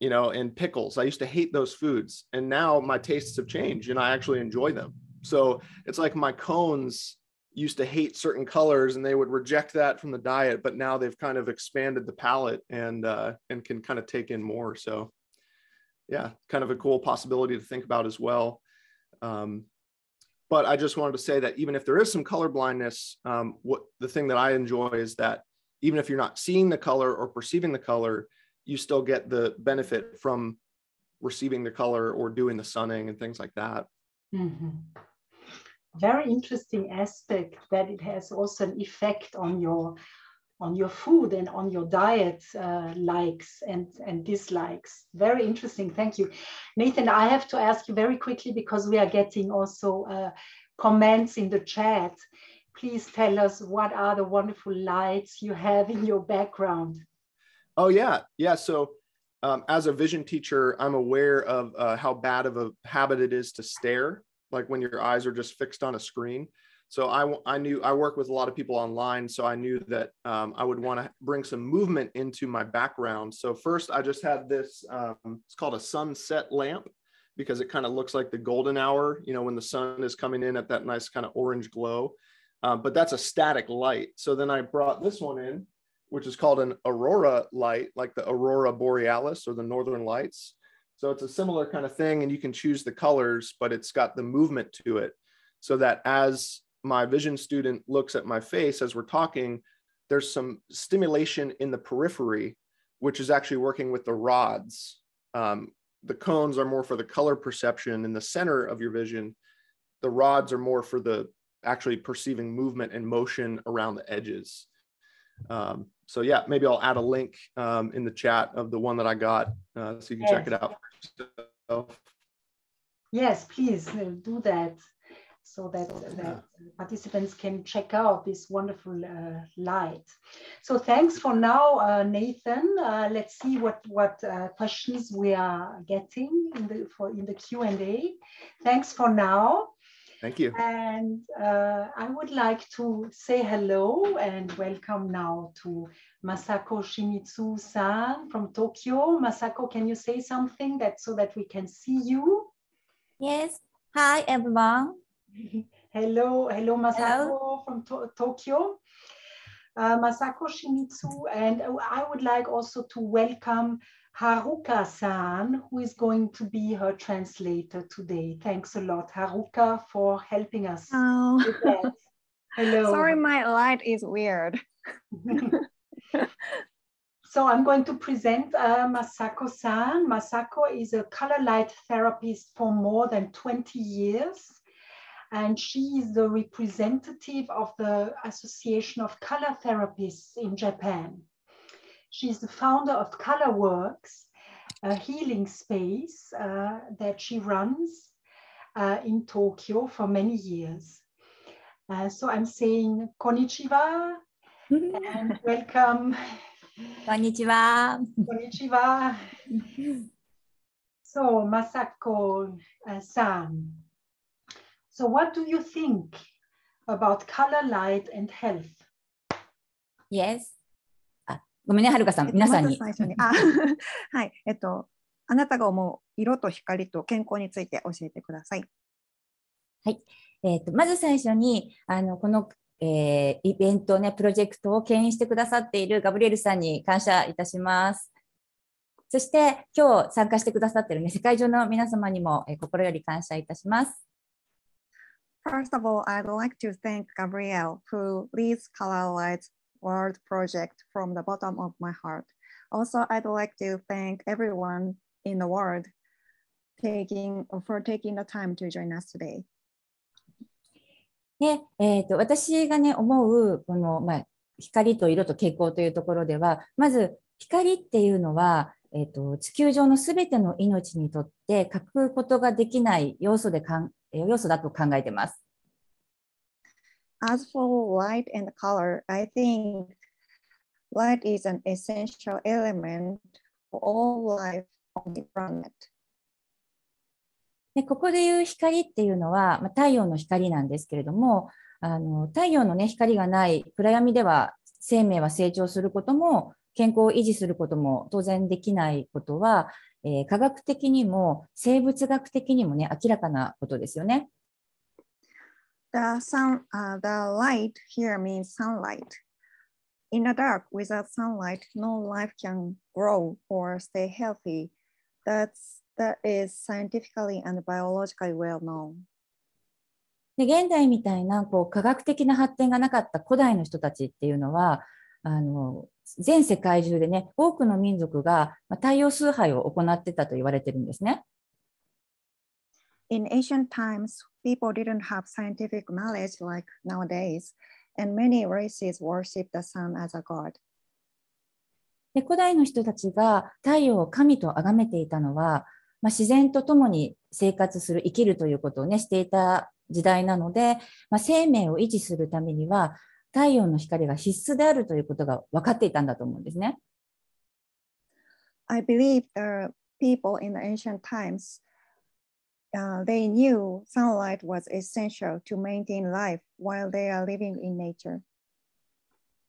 you know, and pickles. I used to hate those foods. And now my tastes have changed and I actually enjoy them. So it's like my cones used to hate certain colors and they would reject that from the diet, but now they've kind of expanded the palate and uh, and can kind of take in more. So yeah, kind of a cool possibility to think about as well. Um, but I just wanted to say that even if there is some color blindness, um, what the thing that I enjoy is that even if you're not seeing the color or perceiving the color, you still get the benefit from receiving the color or doing the sunning and things like that. Mm-hmm. Very interesting aspect that it has also an effect on your on your food and on your diet uh, likes and, and dislikes. Very interesting. Thank you. Nathan, I have to ask you very quickly because we are getting also uh, comments in the chat. Please tell us what are the wonderful lights you have in your background? Oh, yeah. Yeah. So, um, as a vision teacher, I'm aware of uh, how bad of a habit it is to stare, like when your eyes are just fixed on a screen. So I, I knew I work with a lot of people online so i knew that um, i would want to bring some movement into my background. So first i just had this um, it's called a sunset lamp because it kind of looks like the golden hour you know when the sun is coming in at that nice kind of orange glow. Uh, but that's a static light. So then i brought this one in which is called an aurora light like the aurora borealis or the northern lights so it's a similar kind of thing and you can choose the colors but it's got the movement to it so that as my vision student looks at my face as we're talking, there's some stimulation in the periphery, which is actually working with the rods. Um, the cones are more for the color perception in the center of your vision. The rods are more for the actually perceiving movement and motion around the edges. Um, so yeah, maybe I'll add a link um, in the chat of the one that I got uh, so you can yes. check it out. Yes, please do that so that, that participants can check out this wonderful uh, light. So thanks for now, uh, Nathan. Uh, let's see what, what uh, questions we are getting in the, for, in the Q&A. Thanks for now. Thank you. And uh, I would like to say hello and welcome now to Masako Shimizu-san from Tokyo. Masako, can you say something that so that we can see you? Yes. Hi, everyone. hello, hello, Masako hello. from to Tokyo. Uh, Masako Shimizu, and I would like also to welcome Haruka-san, who is going to be her translator today. Thanks a lot, Haruka, for helping us. Oh. Hello. Sorry, my light is weird. so I'm going to present uh, Masako-san. Masako is a color light therapist for more than 20 years and she is the representative of the Association of Color Therapists in Japan. She's the founder of Colorworks, a healing space uh, that she runs uh, in Tokyo for many years. Uh, so I'm saying konnichiwa and welcome. Konnichiwa. Konnichiwa. so Masako-san, uh, so what do you think about color, light, and health? Yes. あ、ごめんね、はるかさん、皆さんに。最初に。あ、はい。えっと、あなたが思う色と光と健康について教えてください。はい。えっ、と、まず最初に、あの、この、えー、イベントね、プロジェクトを牽引してくださっているガブリエルさんに感謝いたします。そして、今日参加してくださっているね、世界中の皆様にも、えー、心より感謝いたします。First of all, I'd like to thank Gabrielle, who leads Color Lights World Project from the bottom of my heart. Also, I'd like to thank everyone in the world taking, for taking the time to join us today. で、えーと、私がね思うこの、まあ、光と色と傾向というところではまず光っていうのは、えーと、地球上のすべての命にとって欠くことができない要素でかん要素だと考えています。As for light and color, I think light is an essential element for all life on the planet. でここでいう光っていうのは、まあ、太陽の光なんですけれどもあの太陽の、ね、光がない暗闇では生命は成長することも健康を維持することも当然できないことは、えー、科学的にも生物学的にもね明らかなことですよね。The sun, uh, the light here means sunlight. In the dark, without sunlight, no life can grow or stay healthy. That's, that is scientifically and biologically well known. で現代みたいなこう科学的な発展がなかった古代の人たちっていうのはあの全世界中でね多くの民族が太陽崇拝を行ってたと言われてるんですね。In ancient times, people didn't have scientific knowledge like nowadays, and many races worship the sun as a god. で古代の人たちが太陽を神と崇めていたのは、まあ、自然と共に生活する生きるということをねしていた時代なので、まあ、生命を維持するためには太陽の光が必須であるということが分かっていたんだと思うんですね。I believe the people in the ancient times, uh, they knew sunlight was essential to maintain life while they are living in nature.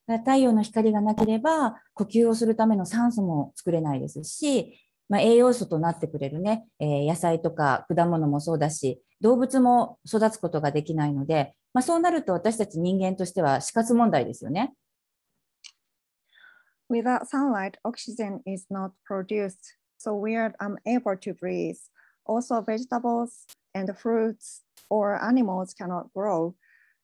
太陽の光がなければ呼吸をするための酸素も作れないですし、まあ、栄養素となってくれるね、えー、野菜とか果物もそうだし、動物も育つことができないので、まあ、そうなると私たち人間としては死活問題ですよね。Without sunlight, oxygen is not produced, so we are unable to breathe. Also, vegetables and fruits or animals cannot grow.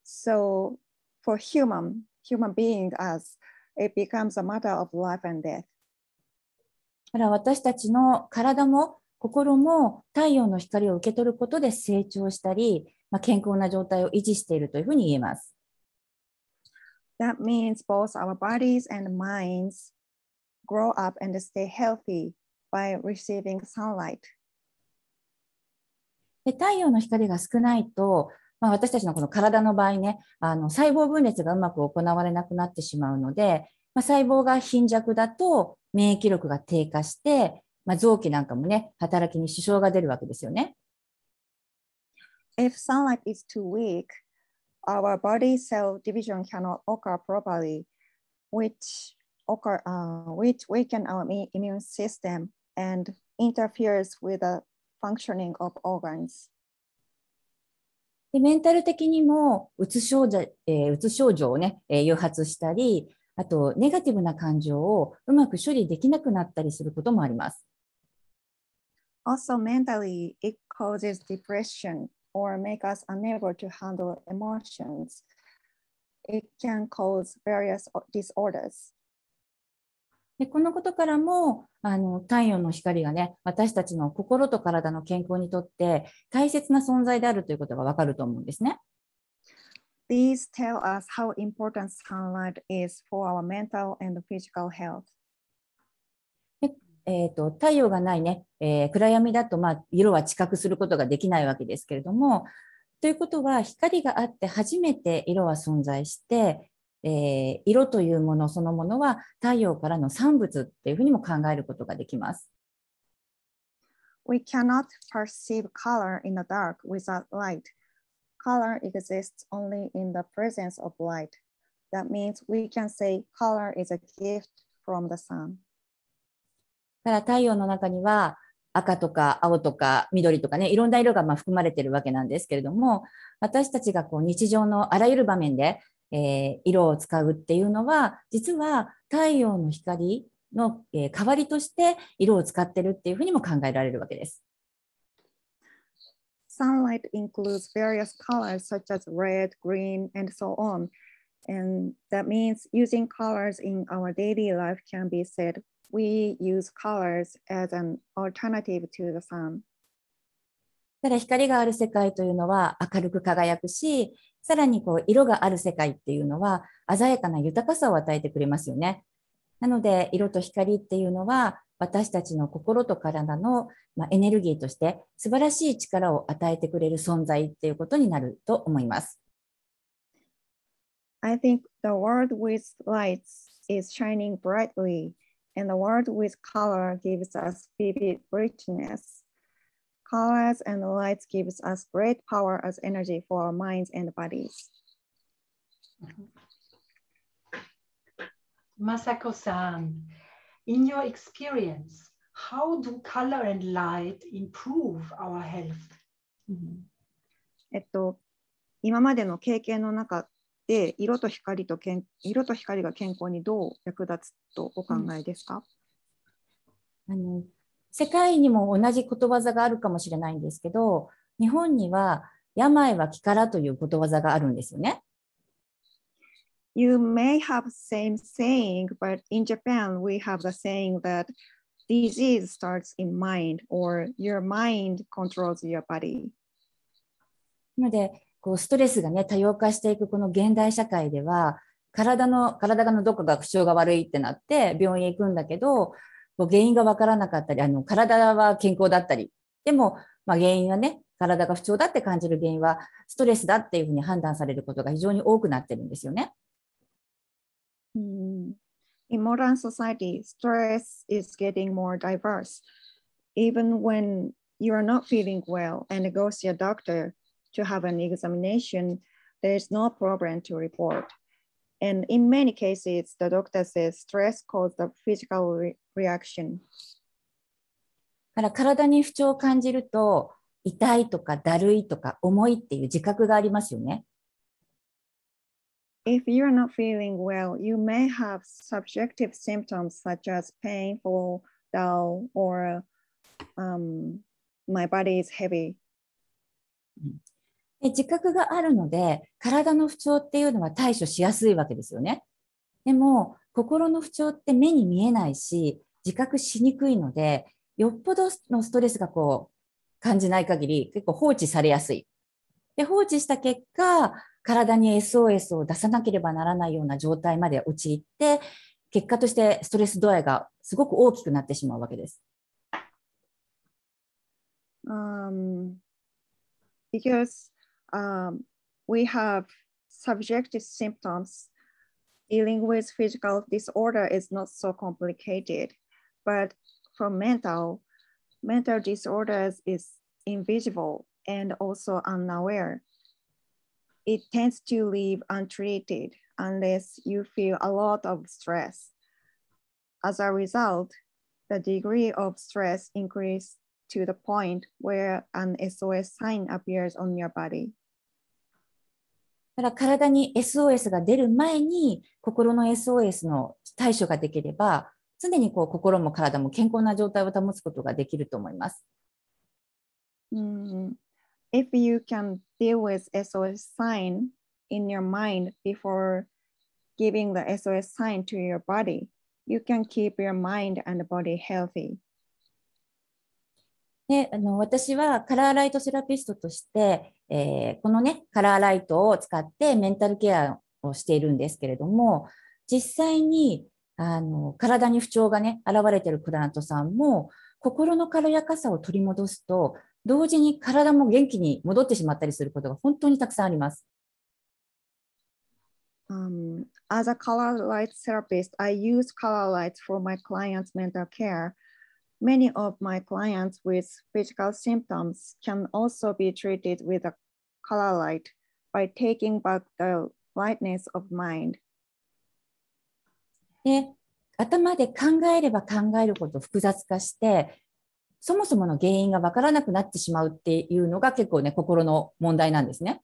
So, for human, human beings as it becomes a matter of life and death. だから私たちの体も心も太陽の光を受け取ることで成長したり、まあ、健康な状態を維持しているというふうに言えます。That means both our bodies and minds grow up and stay healthy by receiving sunlight. で太陽の光が少ないと、まあ、私たちのこの体の場合ね、あの細胞分裂がうまく行われなくなってしまうので、まあ、細胞が貧弱だと免疫力が低下して、まあ、臓器なんかもね、働きに支障が出るわけですよね。If sunlight is too weak, our body cell division cannot occur properly, which occur, uh, which weaken our immune system and interferes with the functioning of organs. でメンタル的にもうつ症状,、えー、うつ症状をね、えー、誘発したり、あとネガティブな感情をうまく処理できなくなったりすることもあります。Also mentally, it causes depression or make us unable to handle emotions. It can cause various disorders. でこのことからもあの太陽の光がね私たちの心と体の健康にとって大切な存在であるということがわかると思うんですね。These tell us how important sunlight is for our mental and physical health. えーと、太陽がないね、えー、暗闇だと、まあ、色は知覚することができないわけですけれども、ということは光があって初めて色は存在して、えー、色というものそのものは太陽からの産物っていうふうにも考えることができます。We cannot perceive color in the dark without light. Color exists only in the presence of light. That means we can say color is a gift from the sun. だから太陽の中には赤とか青とか緑とかね、いろんな色がま含まれているわけなんですけれども、私たちがこう日常のあらゆる場面で、えー、色を使うっていうのは、実は太陽の光の、えー、代わりとして色を使ってるっていうふうにも考えられるわけです。Sunlight includes various colors such as red, green, and so on. And that means using colors in our daily life can be said we use colors as an alternative to the sun. ただ光がある世界というのは明るく輝くし、さらにこう色がある世界っていうのは鮮やかな豊かさを与えてくれますよね。なので色と光っていうのは私たちの心と体の、エネルギーとして素晴らしい力を与えてくれる存在っていうことになると思います。I think the world with lights is shining brightly and the world with color gives us vivid richness. Colors and lights gives us great power as energy for our minds and bodies. Masako-san, in your experience, how do color and light improve our health? えっと、今までの経験の中で色と光とけん色と光が健康にどう役立つとお考えですか、あの世界にも同じことわざがあるかもしれないんですけど、日本には病は気からということわざがあるんですよね。You may have same saying, but in Japan we have the saying that disease starts in mind or your mind controls your body. なので、こうストレスがね、多様化していくこの現代社会では、体の、体のどこか不調が悪いってなって病院へ行くんだけど、こう原因がわからなかったり、あの、体は健康だったり、でも、まあ原因はね、体が不調だって感じる原因はストレスだっていうふうに判断されることが非常に多くなってるんですよね。Mm. In modern society, stress is getting more diverse. Even when you are not feeling well and go see a doctor to have an examination, there is no problem to report. And in many cases, the doctor says stress caused the physical reaction. だから体に不調を感じると、痛いとかだるいとか重いっていう自覚がありますよね。If you're not feeling well, you may have subjective symptoms such as painful, dull, or um, my body is heavy. で自覚があるので、体の不調っていうのは対処しやすいわけですよね。でも、心の不調って目に見えないし、自覚しにくいので、よっぽどのストレスがこう感じない限り結構放置されやすい。で、放置した結果、体に SOS を出さなければならないような状態まで陥って、結果としてストレス度合いがすごく大きくなってしまうわけです。um, because um, we have subjective symptoms. Dealing with physical disorder is not so complicated, but for mental, mental disorders is invisible and also unaware. It tends to leave untreated unless you feel a lot of stress. As a result, the degree of stress increase to the point where an SOS sign appears on your body. だから体に SOS が出る前に心の SOS の対処ができれば、常にこう心も体も健康な状態を保つことができると思います。Mm, If you can deal with SOS sign in your mind before giving the SOS sign to your body, you can keep your mind and body healthy. であの私はカラーライトセラピストとして、えーこのね、カラーライトを使ってメンタルケアをしているんですけれども、実際にあの体に不調がね、現れているクライアントさんも、心の軽やかさを取り戻すと、同時に体も元気に戻ってしまったりすることが本当にたくさんあります。Um, as a color light therapist, I use color lights for my clients' mental care. Many of my clients with physical symptoms can also be treated with a color light by taking back the lightness of mind. で、頭で考えれば考えるほど複雑化して、そもそもの原因がわからなくなってしまうっていうのが結構ね、心の問題なんですね。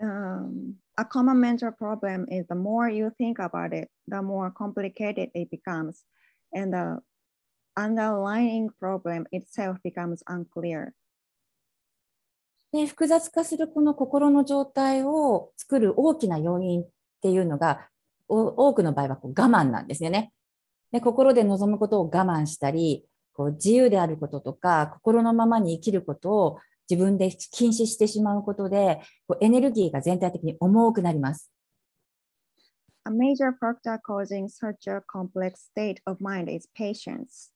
Um, a common mental problem is the more you think about it, the more complicated it becomes, And the underlying problem itself becomes unclear. で、複雑化するこの心の状態を作る大きな要因っていうのが、お多くの場合はこう我慢なんですよね。で、心で望むことを我慢したり、こう自由であることとか、心のままに生きることを自分で禁止してしまうことで、こうエネルギーが全体的に重くなります。A major factor causing such a complex state of mind is patience.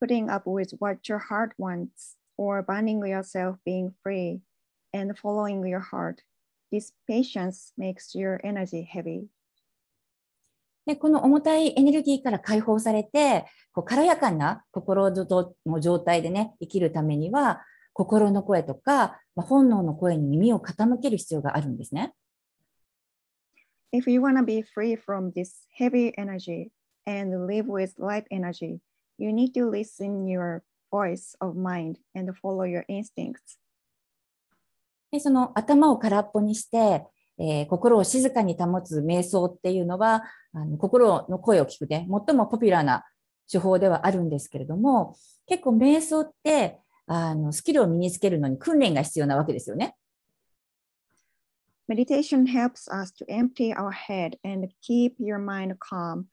Putting up with what your heart wants or banning yourself being free and following your heart. This patience makes your energy heavy. で、この重たいエネルギーから解放されて、こう軽やかな心の状態でね、生きるためには、心の声とか、まあ、本能の声に耳を傾ける必要があるんですね。If you want to be free from this heavy energy and live with light energy, you need to listen your voice of mind and follow your instincts. でその頭を空っぽにして、えー心を静かに保つ瞑想っていうのはあの心の声を聞くで最もポピュラーな手法ではあるんですけれども結構瞑想ってあのスキルを身につけるのに訓練が必要なわけですよね。Meditation helps us to empty our head and keep your mind calm.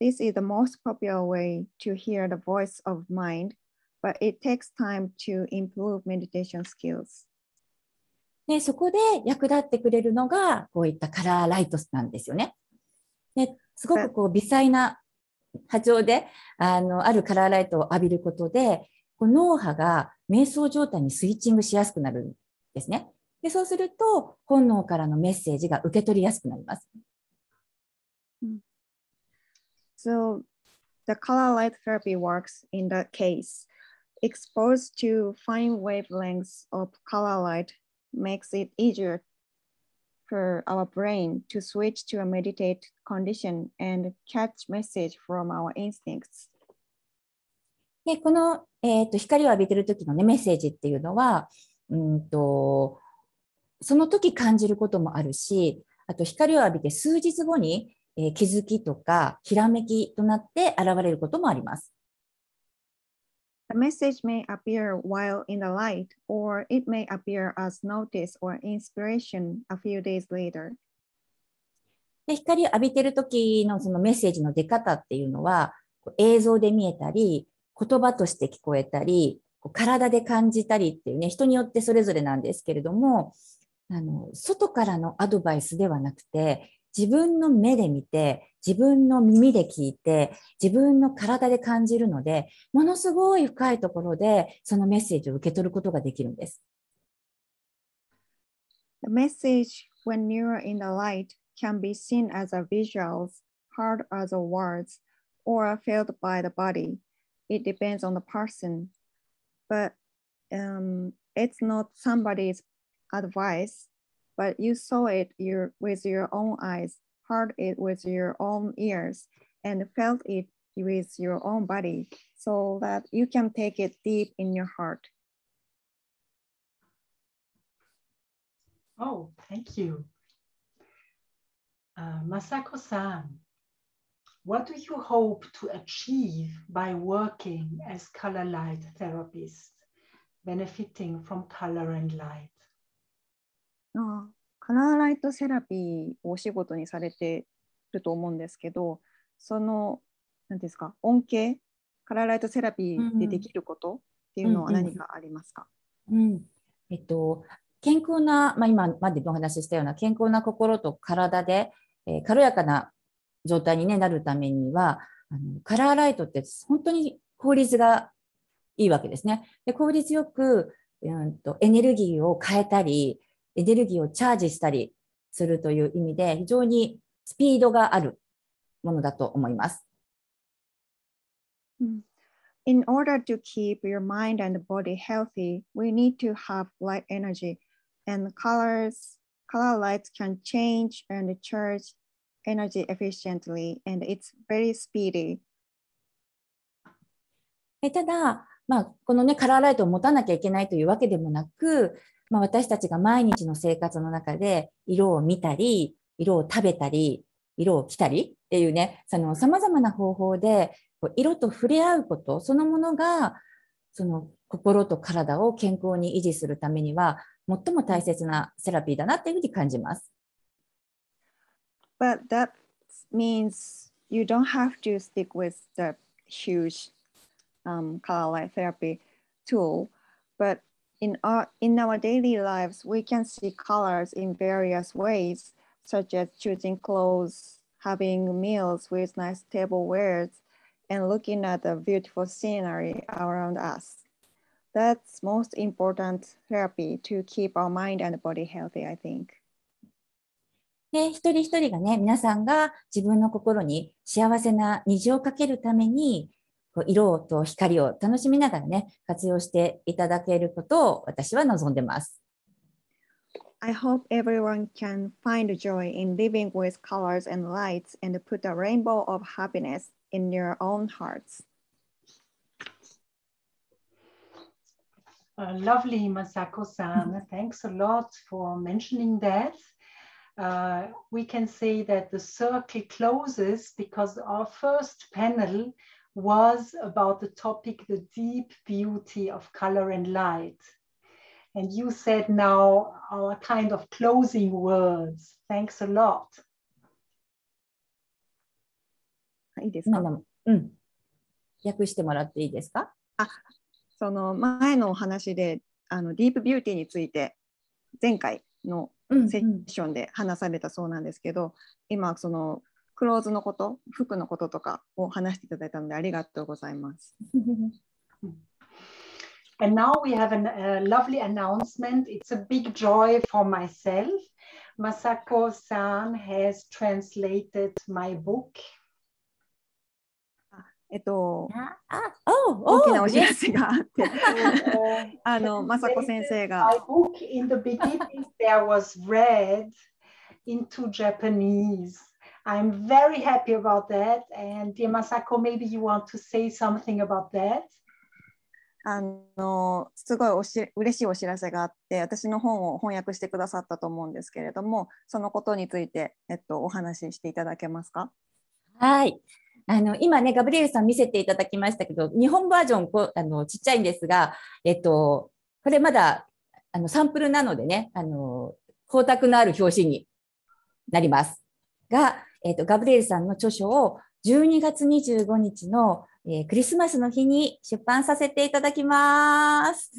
This is the most popular way to hear the voice of mind, but it takes time to improve meditation skills. でそこで役立ってくれるのがこういったカラーライトなんですよね。ですごくこう微細な波長であのあるカラーライトを浴びることでこう脳波が瞑想状態にスイッチングしやすくなるんですね。でそうすると本能からのメッセージが受け取りやすくなります。So the color light therapy works in that case. Exposed to fine wavelengths of color light makes it easier for our brain to switch to a meditate condition and catch message from our instincts. でこの、えーと光を浴びてる時の、ね、メッセージっていうのはうんとその時感じることもあるしあと光を浴びて数日後に、えー気づきとかひらめきとなって現れることもあります。The message may appear while in the light, or it may appear as notice or inspiration a few days later. で光を浴びてる時のそのメッセージの出方っていうのは映像で見えたり言葉として聞こえたり体で感じたりっていうね人によってそれぞれなんですけれどもあの外からのアドバイスではなくて自分の目で見て自分の耳で聞いて自分の体で感じるのでものすごい深いところでそのメッセージを受け取ることができるんです。The message when you're in the light can be seen as a visuals, heard as a words, or felt by the body. It depends on the person, but um, it's not somebody's advice, but you saw it your, with your own eyes, heard it with your own ears, and felt it with your own body, so that you can take it deep in your heart. Oh, thank you. Uh, Masako-san, what do you hope to achieve by working as color light therapist, benefiting from color and light? ああカラーライトセラピーをお仕事にされてると思うんですけど、その、何ですか、恩恵、カラーライトセラピーでできることっていうのは何かありますか、うん。えっと、健康な、まあ、今までお話ししたような健康な心と体で、えー軽やかな状態に、ね、なるためにはあのカラーライトって本当に効率がいいわけですね。で効率よく、うん、とエネルギーを変えたりエネルギーをチャージしたりするという意味で非常にスピードがあるものだと思います。In order to keep your mind and body healthy, we need to have light energy and colors, color lights can change and charge energy efficiently and it's very speedy. えただ、まあ、このね、カラーライトを持たなきゃいけないというわけでもなく、まあ、私たちが毎日の生活の中で色を見たり、色を食べたり、色を着たりっていうね、その様々な方法で色と触れ合うこと、そのものが、その心と体を健康に維持するためには、最も大切なセラピーだなっていうふうに感じます。But that means you don't have to stick with the huge um, color therapy tool. But in our, in our daily lives, we can see colors in various ways, such as choosing clothes, having meals with nice tablewares, and looking at the beautiful scenery around us. That's most important therapy to keep our mind and body healthy, I think. で、一人一人がね、皆さんが自分の心に幸せな虹をかけるために、こう 色と光を楽しみながらね、活用していただけることを私は望んでます。 I hope everyone can find joy in living with colors and lights and put a rainbow of happiness in your own hearts. Uh, lovely, Masako-san. Thanks a lot for mentioning that. Uh, we can say that the circle closes because our first panel was about the topic, the deep beauty of color and light. And you said now our kind of closing words. Thanks a lot. いいですかうん。訳してもらっていいですかその前のお話であのディープビューティーについて前回のうんセッションで話されたそうなんですけど、今そのクローズのこと服のこととかを話していただいたのでありがとうございます。And now we have a lovely announcement. It's a big joy for myself. Masako-san has translated my book. えっとあ、大きなお知らせがあって、Uh, あの雅子先生 My が book in the beginning there was read into Japanese. I'm very happy about that. And dear Masako, maybe you want to say something about that? あのすごいおし嬉しいお知らせがあって私の本を翻訳してくださったと思うんですけれどもそのことについて、えっと、お話ししていただけますか？はい。あの今ね、ガブリエルさん見せていただきましたけど、日本バージョンこうあのちっちゃいんですが、えっと、これまだあのサンプルなのでね、あの光沢のある表紙になります。が、えっと、ガブリエルさんの著書を12月25日の、えークリスマスの日に出版させていただきます。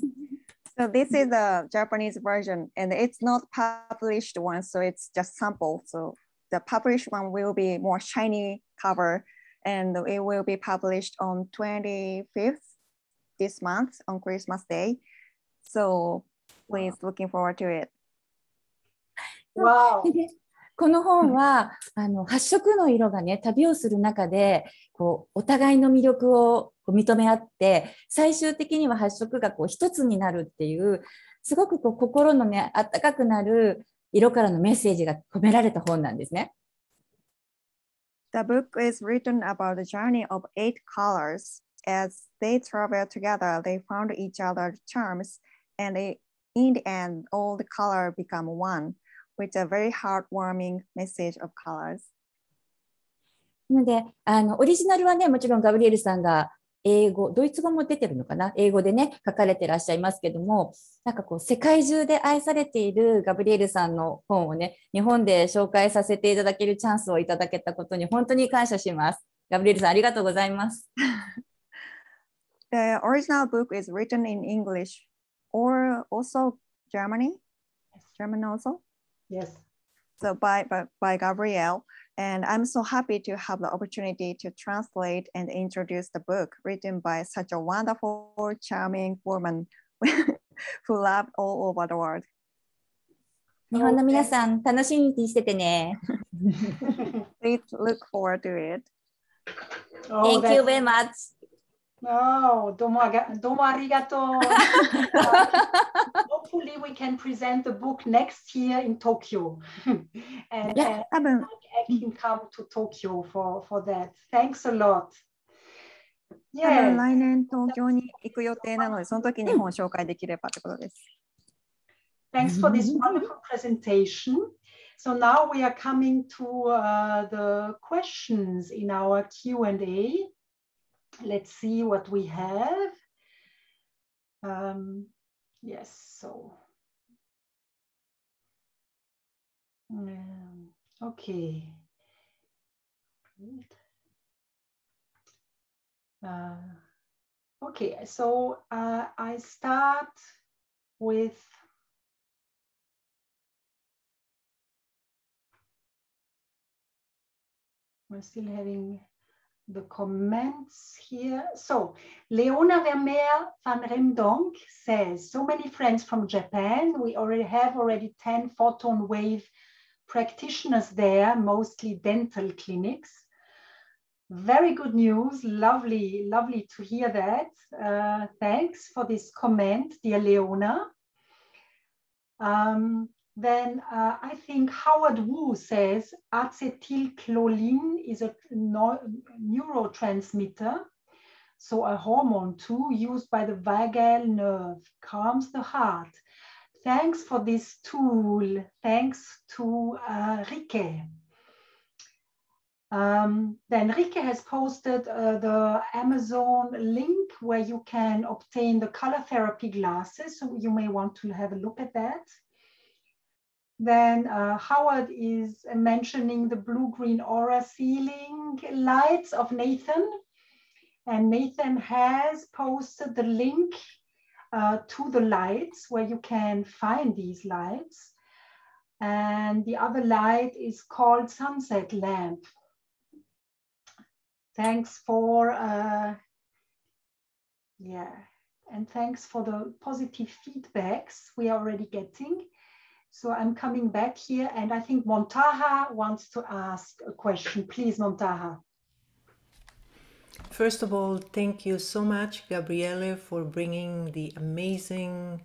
So this is the Japanese version and it's not published one so it's just sample so the published one will be more shiny cover and it will be published on 25th this month on Christmas Day so please looking forward to it Wow. でこの本はあの8色の色がね旅をする中でこうお互いの魅力を認め合って最終的には8色がこう一つになるっていうすごくこう心のねあったかくなる色からのメッセージが込められた本なんですね。The book is written about the journey of eight colors. As they travel together, they found each other's charms, and they, in the end, all the color become one, with a very heartwarming message of colors. なのであのオリジナルはねもちろんガブリエルさんが英語ドイツ語も出てるのかな？英語でね書かれてらっしゃいますけどもなんかこう世界中で愛されているガブリエルさんの本をね日本で紹介させていただけるチャンスをいただけたことに本当に感謝します。ガブリエルさんありがとうございます。The original book is written in English or also Germany, German also? Yes. So by, by, by Gabrielle. And I'm so happy to have the opportunity to translate and introduce the book written by such a wonderful, charming woman who loved all over the world. 日本の皆さん楽しみにしててね。 Please look forward to it. Oh, Thank you that's- very much. Oh, domo, aga- domo arigato. Hopefully, we can present the book next year in Tokyo. and Yeah. and 多分 I can come to Tokyo for, for that. Thanks a lot. 多分 Yes. 来年東京に行く予定なので、その時に本を紹介できればってことです。 Thanks for this wonderful presentation. So now we are coming to uh, the questions in our Q&A. Let's see what we have. Um, yes, so. Um, okay. Uh, okay, so uh, I start with We're still having the comments here. So Leona Vermeer van Remdonk says, so many friends from Japan. We already have already 10 photon wave practitioners there, mostly dental clinics. Very good news. Lovely, lovely to hear that. Uh, thanks for this comment, dear Leona. Um, then uh, I think Howard Wu says acetylcholine is a neurotransmitter, so a hormone too, used by the vagal nerve, calms the heart. Thanks for this tool. Thanks to uh, Rikke. Um, then Rikke has posted uh, the Amazon link where you can obtain the color therapy glasses. So you may want to have a look at that. Then uh, Howard is mentioning the blue-green aura ceiling lights of Nathan. And Nathan has posted the link uh, to the lights where you can find these lights. And the other light is called Sunset Lamp. Thanks for, uh, yeah, and thanks for the positive feedbacks we are already getting. So I'm coming back here and I think Montaha wants to ask a question. Please, Montaha. First of all, thank you so much, Gabrielle, for bringing the amazing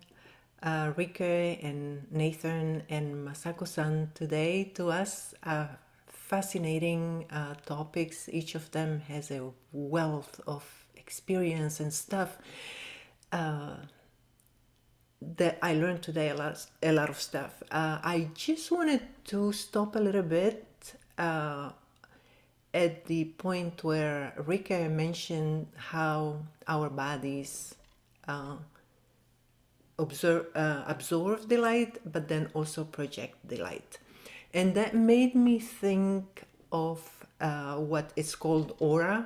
uh, Rikke and Nathan and Masako-san today to us. Uh, fascinating uh, topics. Each of them has a wealth of experience and stuff. Uh, that I learned today a lot, a lot of stuff. Uh, I just wanted to stop a little bit uh, at the point where Rikke mentioned how our bodies uh, observe, uh, absorb the light, but then also project the light. And that made me think of uh, what is called aura,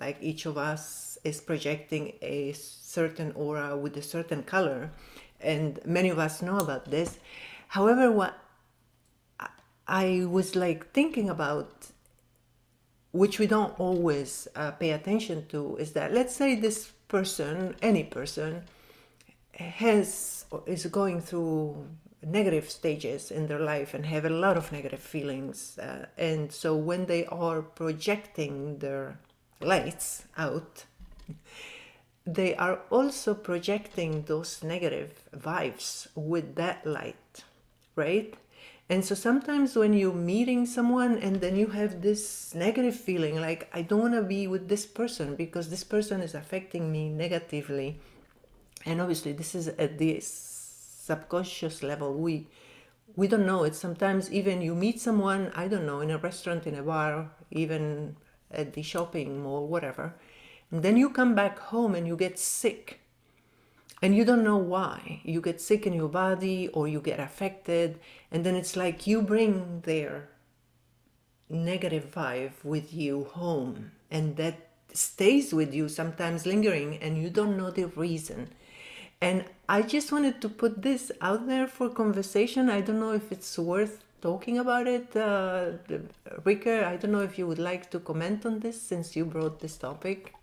like each of us is projecting a certain aura with a certain color and many of us know about this. However, what I was like thinking about, which we don't always uh, pay attention to, is that let's say this person, any person, has is going through negative stages in their life and have a lot of negative feelings, uh, and so when they are projecting their lights out they are also projecting those negative vibes with that light, right? And so sometimes when you're meeting someone and then you have this negative feeling like, I don't want to be with this person because this person is affecting me negatively. And obviously, this is at the subconscious level. We we don't know it. Sometimes even you meet someone, I don't know, in a restaurant, in a bar, even at the shopping mall, whatever and then you come back home and you get sick. And you don't know why. You get sick in your body or you get affected. And then it's like you bring their negative vibe with you home. And that stays with you, sometimes lingering, and you don't know the reason. And I just wanted to put this out there for conversation. I don't know if it's worth talking about it. Uh, Rikke, I don't know if you would like to comment on this since you brought this topic.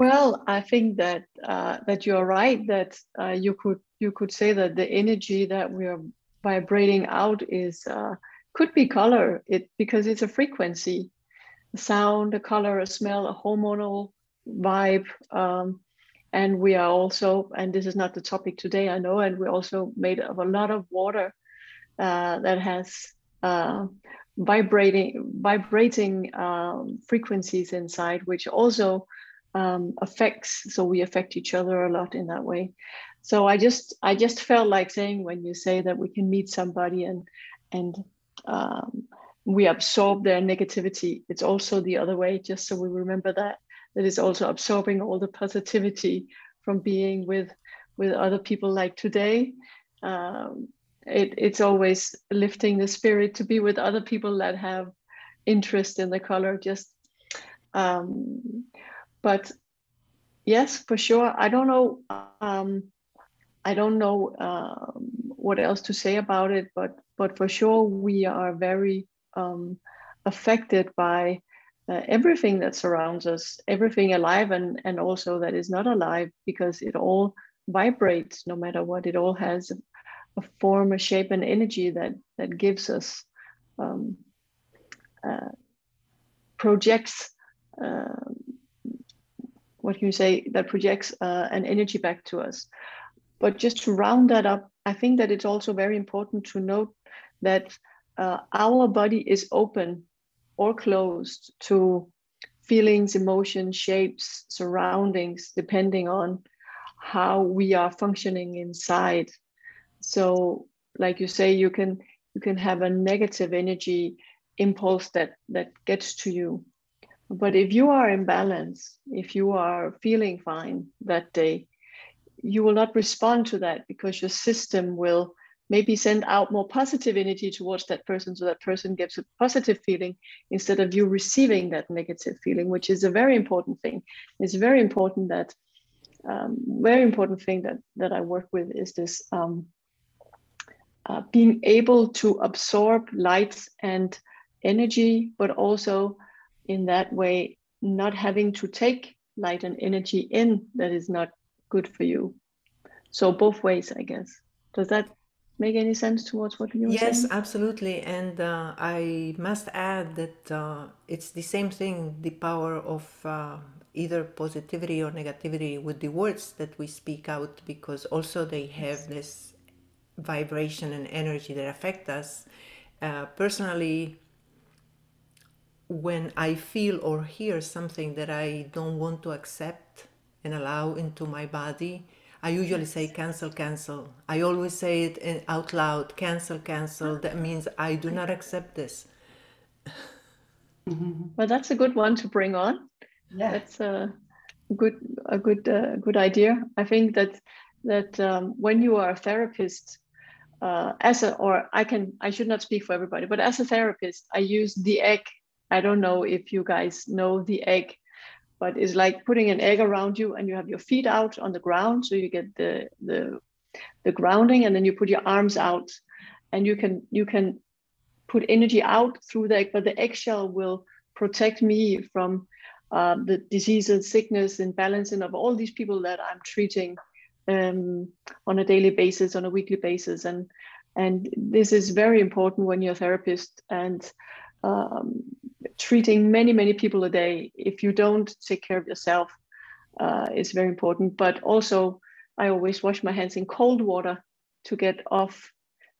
Well, I think that uh, that you're right. That uh, you could you could say that the energy that we are vibrating out is uh, could be color. It because it's a frequency, a sound, a color, a smell, a hormonal vibe, um, and we are also. And this is not the topic today, I know. And we're also made of a lot of water uh, that has uh, vibrating vibrating um, frequencies inside, which also um, affects so we affect each other a lot in that way. So i just i just felt like saying when you say that we can meet somebody and and um, we absorb their negativity it's also the other way just so we remember that that is also absorbing all the positivity from being with with other people like today. Um, it, it's always lifting the spirit to be with other people that have interest in the color just um, but yes, for sure. I don't know. Um, I don't know um, what else to say about it, but but for sure we are very um, affected by uh, everything that surrounds us, everything alive and and also that is not alive, because it all vibrates no matter what. It all has a, a form, a shape, and energy that that gives us um, uh, projects. Uh, what can you say that projects uh, an energy back to us but just to round that up I think that it's also very important to note that uh, our body is open or closed to feelings, emotions, shapes, surroundings, depending on how we are functioning inside. So, like you say, you can you can have a negative energy impulse that that gets to you. But if you are in balance, if you are feeling fine that day, you will not respond to that because your system will maybe send out more positive energy towards that person. So that person gets a positive feeling instead of you receiving that negative feeling which is a very important thing. It's very important that um, very important thing that that i work with is this um, uh, being able to absorb light and energy but also in that way not having to take light and energy in that is not good for you so both ways i guess does that make any sense towards what you were Yes, saying? absolutely. And uh, I must add that uh, it's the same thing the power of uh, either positivity or negativity with the words that we speak out, because also they have this vibration and energy that affect us. Uh, personally, when I feel or hear something that I don't want to accept and allow into my body, I usually say cancel, cancel. I always say it in- out loud cancel, cancel. That means I do not accept this. Well, that's a good one to bring on. Yeah. That's a good a good uh, good idea. I think that that um, when you are a therapist, uh, as a or I can I should not speak for everybody, but as a therapist, I use the egg. I don't know if you guys know the egg, but it's like putting an egg around you, and you have your feet out on the ground, so you get the the the grounding, and then you put your arms out, and you can you can put energy out through the egg, but the eggshell will protect me from uh, the diseases, sickness, and balancing of all these people that I'm treating um, on a daily basis, on a weekly basis, and and this is very important when you're a therapist and um, treating many many people a day. If you don't take care of yourself, uh, it's very important. But also, I always wash my hands in cold water to get off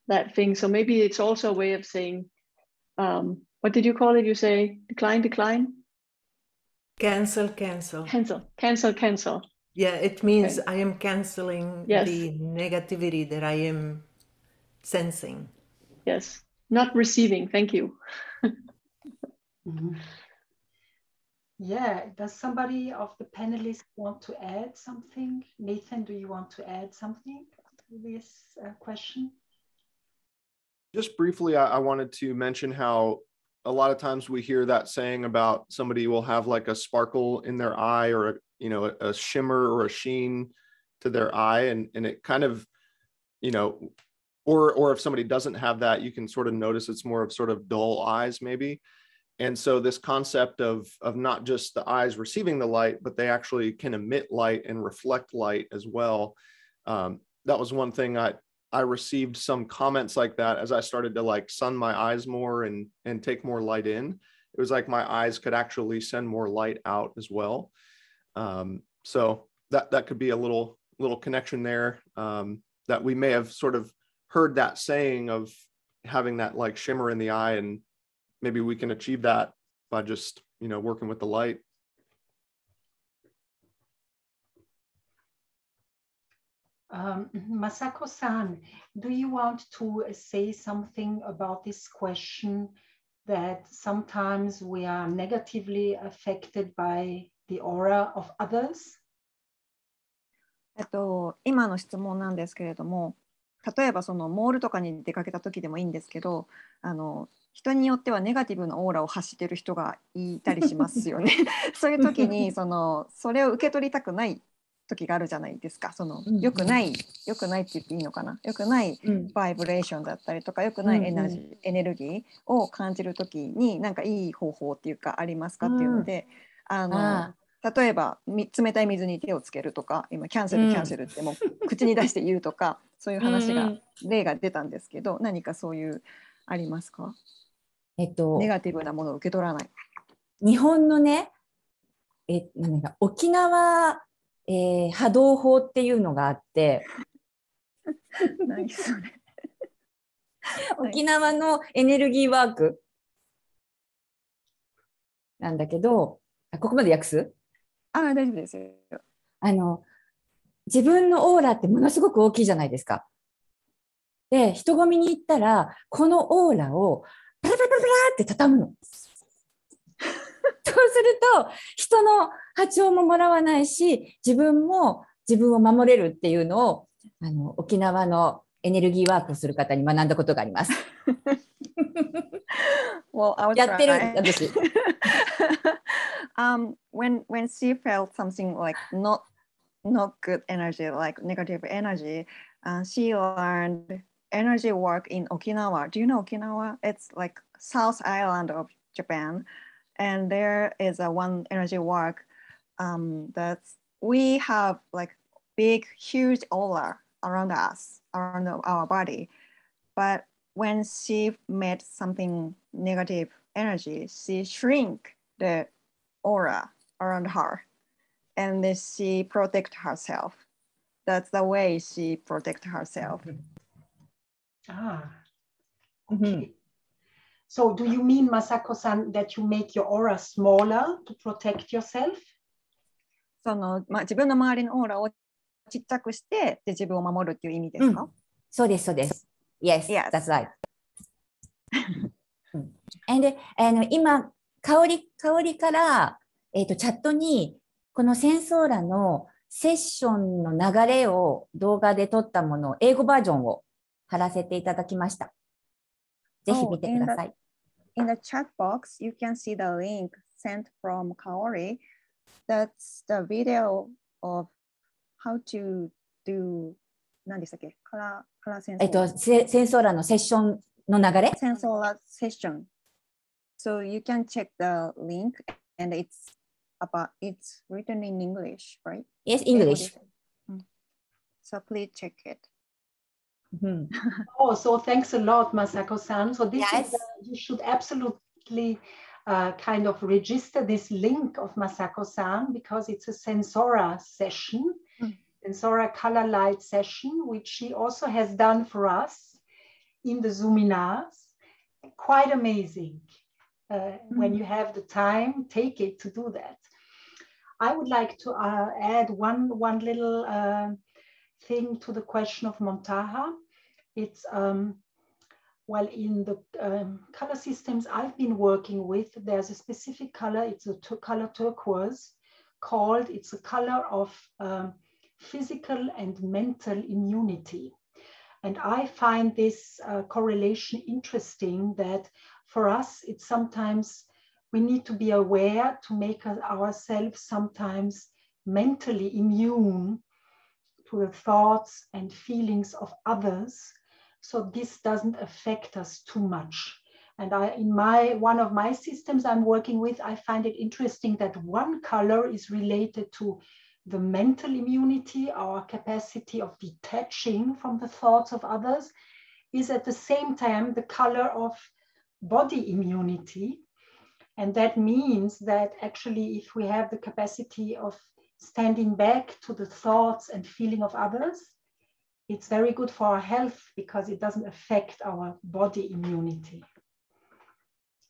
that thing. So maybe it's also a way of saying, um, what did you call it? You say decline, decline, Cancel, cancel. cancel, cancel, cancel. Yeah, it means Okay. I am canceling Yes. the negativity that I am sensing. Yes, not receiving. Thank you. Mhm. Yeah, does somebody of the panelists want to add something? Nathan, do you want to add something to this uh, question? just briefly I, I wanted to mention how a lot of times we hear that saying about somebody will have like a sparkle in their eye or a, you know a, a shimmer or a sheen to their eye and and it kind of you know or or if somebody doesn't have that you can sort of notice it's more of sort of dull eyes maybe and so this concept of of not just the eyes receiving the light but they actually can emit light and reflect light as well um, that was one thing i I received some comments like that as I started to like sun my eyes more and and take more light in. It was like my eyes could actually send more light out as well. Um, so that that could be a little little connection there um, that we may have sort of heard that saying of having that like shimmer in the eye and maybe we can achieve that by just you know working with the light. Um, Masako-san, do you want to say something about this question that sometimes we are negatively affected by the aura of others? えっと、今の質問なんですけれども 例えばそのモールとかに出かけた時でもいいんですけどあの人によってはネガティブなオーラを発してる人がいたりしますよね。そういう時にそのそれを受け取りたくない時があるじゃないですか。その良くない良くないって言っていいのかな。良くないうん。バイブレーションだったりとか良くないエナジー、うん。エネルギーを感じる時になんかいい方法っていうかありますかっていうので、あのあ例えばみ冷たい水に手をつけるとか今キャンセルうんキャンセルってもう口に出して言うとか、そういう話が例が出たんですけど何かそういうありますか？えっとネガティブなものを受け取らない。日本のね、えなんだ沖縄、えー波動法っていうのがあって、何それ。沖縄のエネルギーワークなんだけど、あここまで訳す？あ、大丈夫ですよ。あの、自分のオーラってものすごく大きいじゃないですか。で、人混みに行ったら、このオーラをパラパラパラって畳むの。そうすると、人の波長ももらわないし、自分も自分を守れるっていうのを、あの、沖縄のエネルギーワークをする方に学んだことがあります。well, I was やってる.私。um, when when she felt something like not not good energy, like negative energy, uh, she learned energy work in Okinawa. Do you know Okinawa? It's like South Island of Japan, and there is a one energy work um, that we have like big, huge aura around us, around our body, but when she met something negative energy, she shrink the aura around her and she protect herself. That's the way she protect herself. Ah, Mhm. okay. So do you mean, Masako-san, that you make your aura smaller to protect yourself? その、まあ、自分の周りのオーラをちっちゃくしてで自分を守るっていう意味ですか、そうです、そうです。Yes, Yes. that's right. うん And あの今、香り、香りから、えっ、と、チャットに、このセンソーラのセッションの流れを動画で撮ったものを、英語バージョンを貼らせていただきました。ぜひ見てください。In the chat box, you can see the link sent from Kaori. That's the video of how to do 何でしたっけカラーカラーセンソーえっと、セセンソーラのセッションの流れ Sensor session. So you can check the link and it's about it's written in English, right? Yes, English. Mm. So please check it. うん。Oh, so thanks a lot, Masako-san. So this Yes. is, uh, you should absolutely uh, kind of register this link of Masako-san because it's a Sensora session, Mm. Sensora color light session, which she also has done for us in the Zoominars. Quite amazing. Uh, When Mm. you have the time, take it to do that. I would like to uh, add one, one little uh, thing to the question of Montaha. It's um, well in the um, color systems I've been working with. There's a specific color. It's a color turquoise called. It's a color of um, physical and mental immunity. And I find this uh, correlation interesting that for us, it's sometimes we need to be aware to make ourselves sometimes mentally immune to the thoughts and feelings of others. So this doesn't affect us too much. And i in my one of my systems i'm working with i find it interesting that one color is related to the mental immunity our capacity of detaching from the thoughts of others is at the same time the color of body immunity and that means that actually if we have the capacity of standing back to the thoughts and feeling of others, it's very good for our health because it doesn't affect our body immunity.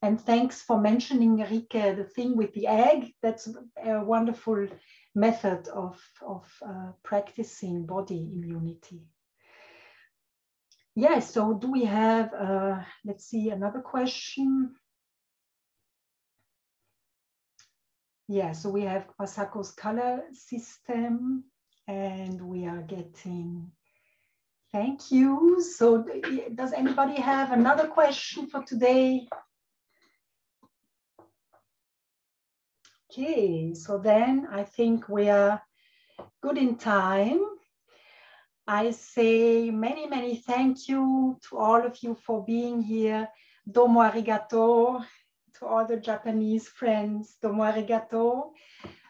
And thanks for mentioning, Rikke, the thing with the egg. That's a wonderful method of, of uh, practicing body immunity. Yes, so do we have, uh, let's see, another question? Yeah, so we have Masako's color system and we are getting, thank you. So does anybody have another question for today? Okay, so then I think we are good in time. I say many, many thank you to all of you for being here. Domo arigato to all the Japanese friends. Domo arigato.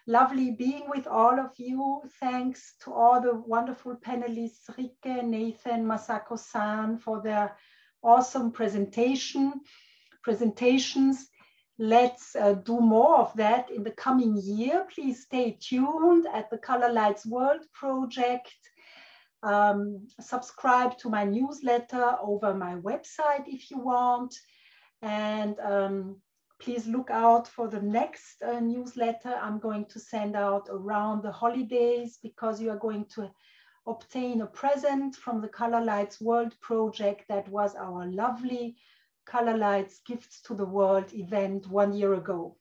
Lovely being with all of you. Thanks to all the wonderful panelists, Rikke, Nathan, Masako-san for their awesome presentation, presentations. Let's uh, do more of that in the coming year. Please stay tuned at the Color Lights World project. um, subscribe to my newsletter over my website if you want. And um, please look out for the next uh, newsletter I'm going to send out around the holidays because you are going to obtain a present from the Color Lights World project that was our lovely Color Lights Gifts to the World event one year ago.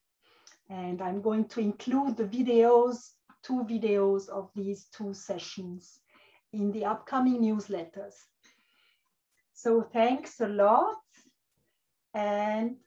And I'm going to include the videos, two videos of these two sessions in the upcoming newsletters. So thanks a lot and